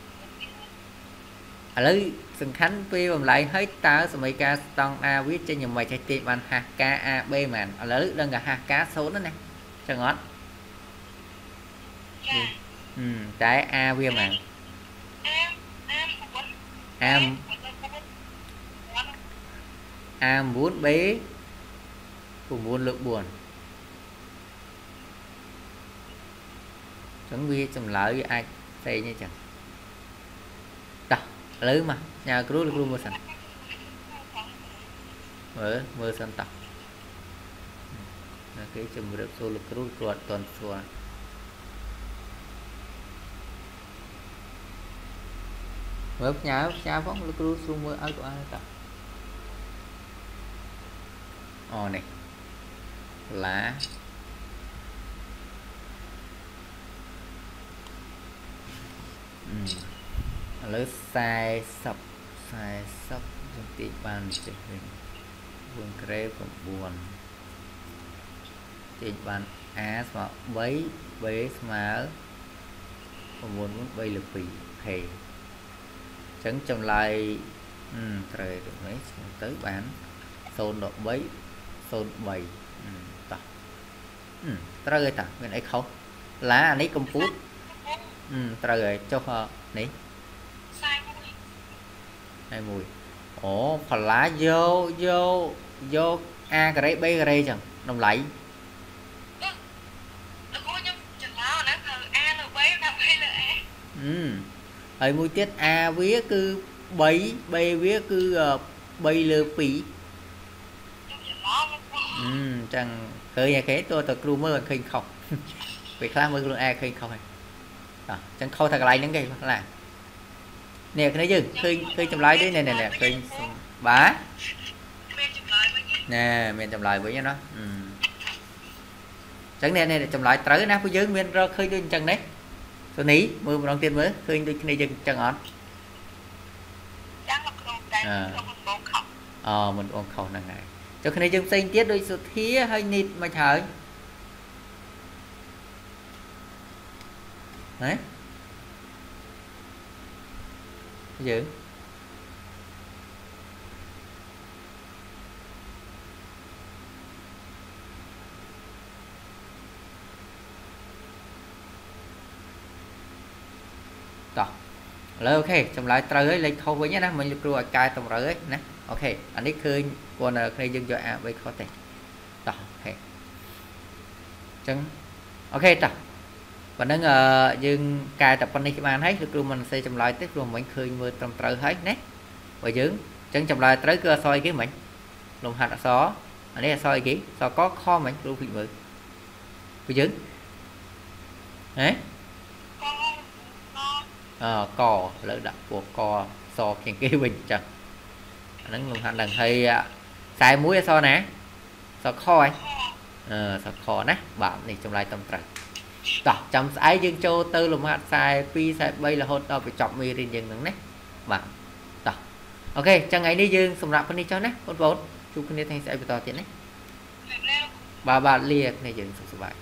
ឥឡូវសំខាន់ពេលបំលែងហើយតើសម័យការស្តង់ដាវាចេញយ៉ាងម៉េចឲ្យទាញបានហាស់ KAB មែនឥឡូវដឹងតែហាស់ K 0ហ្នឹងណាចឹងអត់ចាហឹមតែ A វាមែនអែមអែម A 4 A9B 9លើក4ចឹងវាចម្លើយវាអាចផ្សេងទេចឹងតោះ ឥឡូវមកញ៉ាគ្រូលោកគ្រូមើលសិនមើលមើលសិនតោះណាគេជំរាបសួរលោកគ្រូគ្រូអត់ទាន់ស្គាល់មើលផ្ញើផ្ញើផងលោកគ្រូស្រួលមើលឲ្យក៏បានតោះអូនេះឡាអឺ ឥឡូវ40 40យើងតិចបានចេះវិញ4ក្រេ9ចេញបាន A ស្មើ3 B ស្មើ9 3លើ2អូខេអញ្ចឹងចម្លើយអឺត្រូវទៅនេះទៅបាន0ដល់3 03អឺតោះអឺត្រូវហើយតាមានអីខុសឡាអានេះកំពូតអឺត្រូវហើយចុះនេះ 41ហើយមួយអូផល្លាយកយកយក A ការ៉េ B ការ៉េចឹងតម្លៃលោកគ្រូខ្ញុំចន្លោណាគឺ A លើ B ដើម្បីលើ A អឺហើយមួយទៀត A វាគឺ3 B វាគឺ3លើ2ខ្ញុំចន្លោលោកគ្រូអឺចឹងឃើញតែគេទោះតែគ្រូមើលអត់ឃើញខុសពេលខ្លះមើលខ្លួនឯងឃើញខុសហើយតោះចឹងខុសតែកន្លែងហ្នឹងគេខ្លះ នេះគ្នាយើងឃើញឃើញចម្លើយទេណែណែណែឃើញសុំបាទមានចម្លើយវិញទេណែមានចម្លើយវិញណាអឺចឹងនេះនេះចម្លើយត្រូវណាពួកយើងមានរកឃើញដូចអញ្ចឹងនេះសូនីមើលម្ដងទៀតមើលឃើញដូចគ្នាយើងអញ្ចឹងអត់ចាំលោកគ្រូតែខ្ញុំមិនបងខំអូមិនអងខុសហ្នឹងហើយចុះគ្នាយើងផ្សេងទៀតដូចសុធាហើយនីតមិនហើយហ៎ យើងតោះឥឡូវ OK ចម្លើយត្រូវហើយលេខខុសវិញណាមិញលោកគ្រូឲ្យកែតម្រូវហើយណា OK អានេះឃើញគាត់គ្នាយើងយក A 3ខុសទេតោះ OK អញ្ចឹង OK តោះ ប៉ុណ្ណឹងអឺយើងកែតែប៉ុណ្ណេះបានហើយលោកគ្រូមិនសេចម្លើយទេព្រោះមិញឃើញមើលត្រឹមត្រូវហើយណាបើយើងអញ្ចឹងចម្លើយត្រូវគឺអក្សរអីគេមិញលំហាត់អក្សរអានេះអក្សរអីគេអក្សរកខមិញគ្រូភ្លេចមើលបើយើងហ៎កកអកឥឡូវដាក់ពោះកសជាងគេវិញចាស់អាហ្នឹងលំហាត់ឡើងហើយ41អសណាសខហ៎ខអឺសខណាបាទនេះចម្លើយត្រឹមត្រូវ តោះចាំស្អែកយើងចូលទៅលំហាត់42 43រហូតដល់បញ្ចប់មេរៀនយើងហ្នឹងណាបាទតោះអូខេចឹងថ្ងៃនេះយើងសម្រាប់ពេលនេះចុះណាបងប្អូនជួបគ្នាថ្ងៃស្អែកបន្តទៀតណាជំរាបលាលោកបាទបាទលាគ្នាយើងសុខសប្បាយ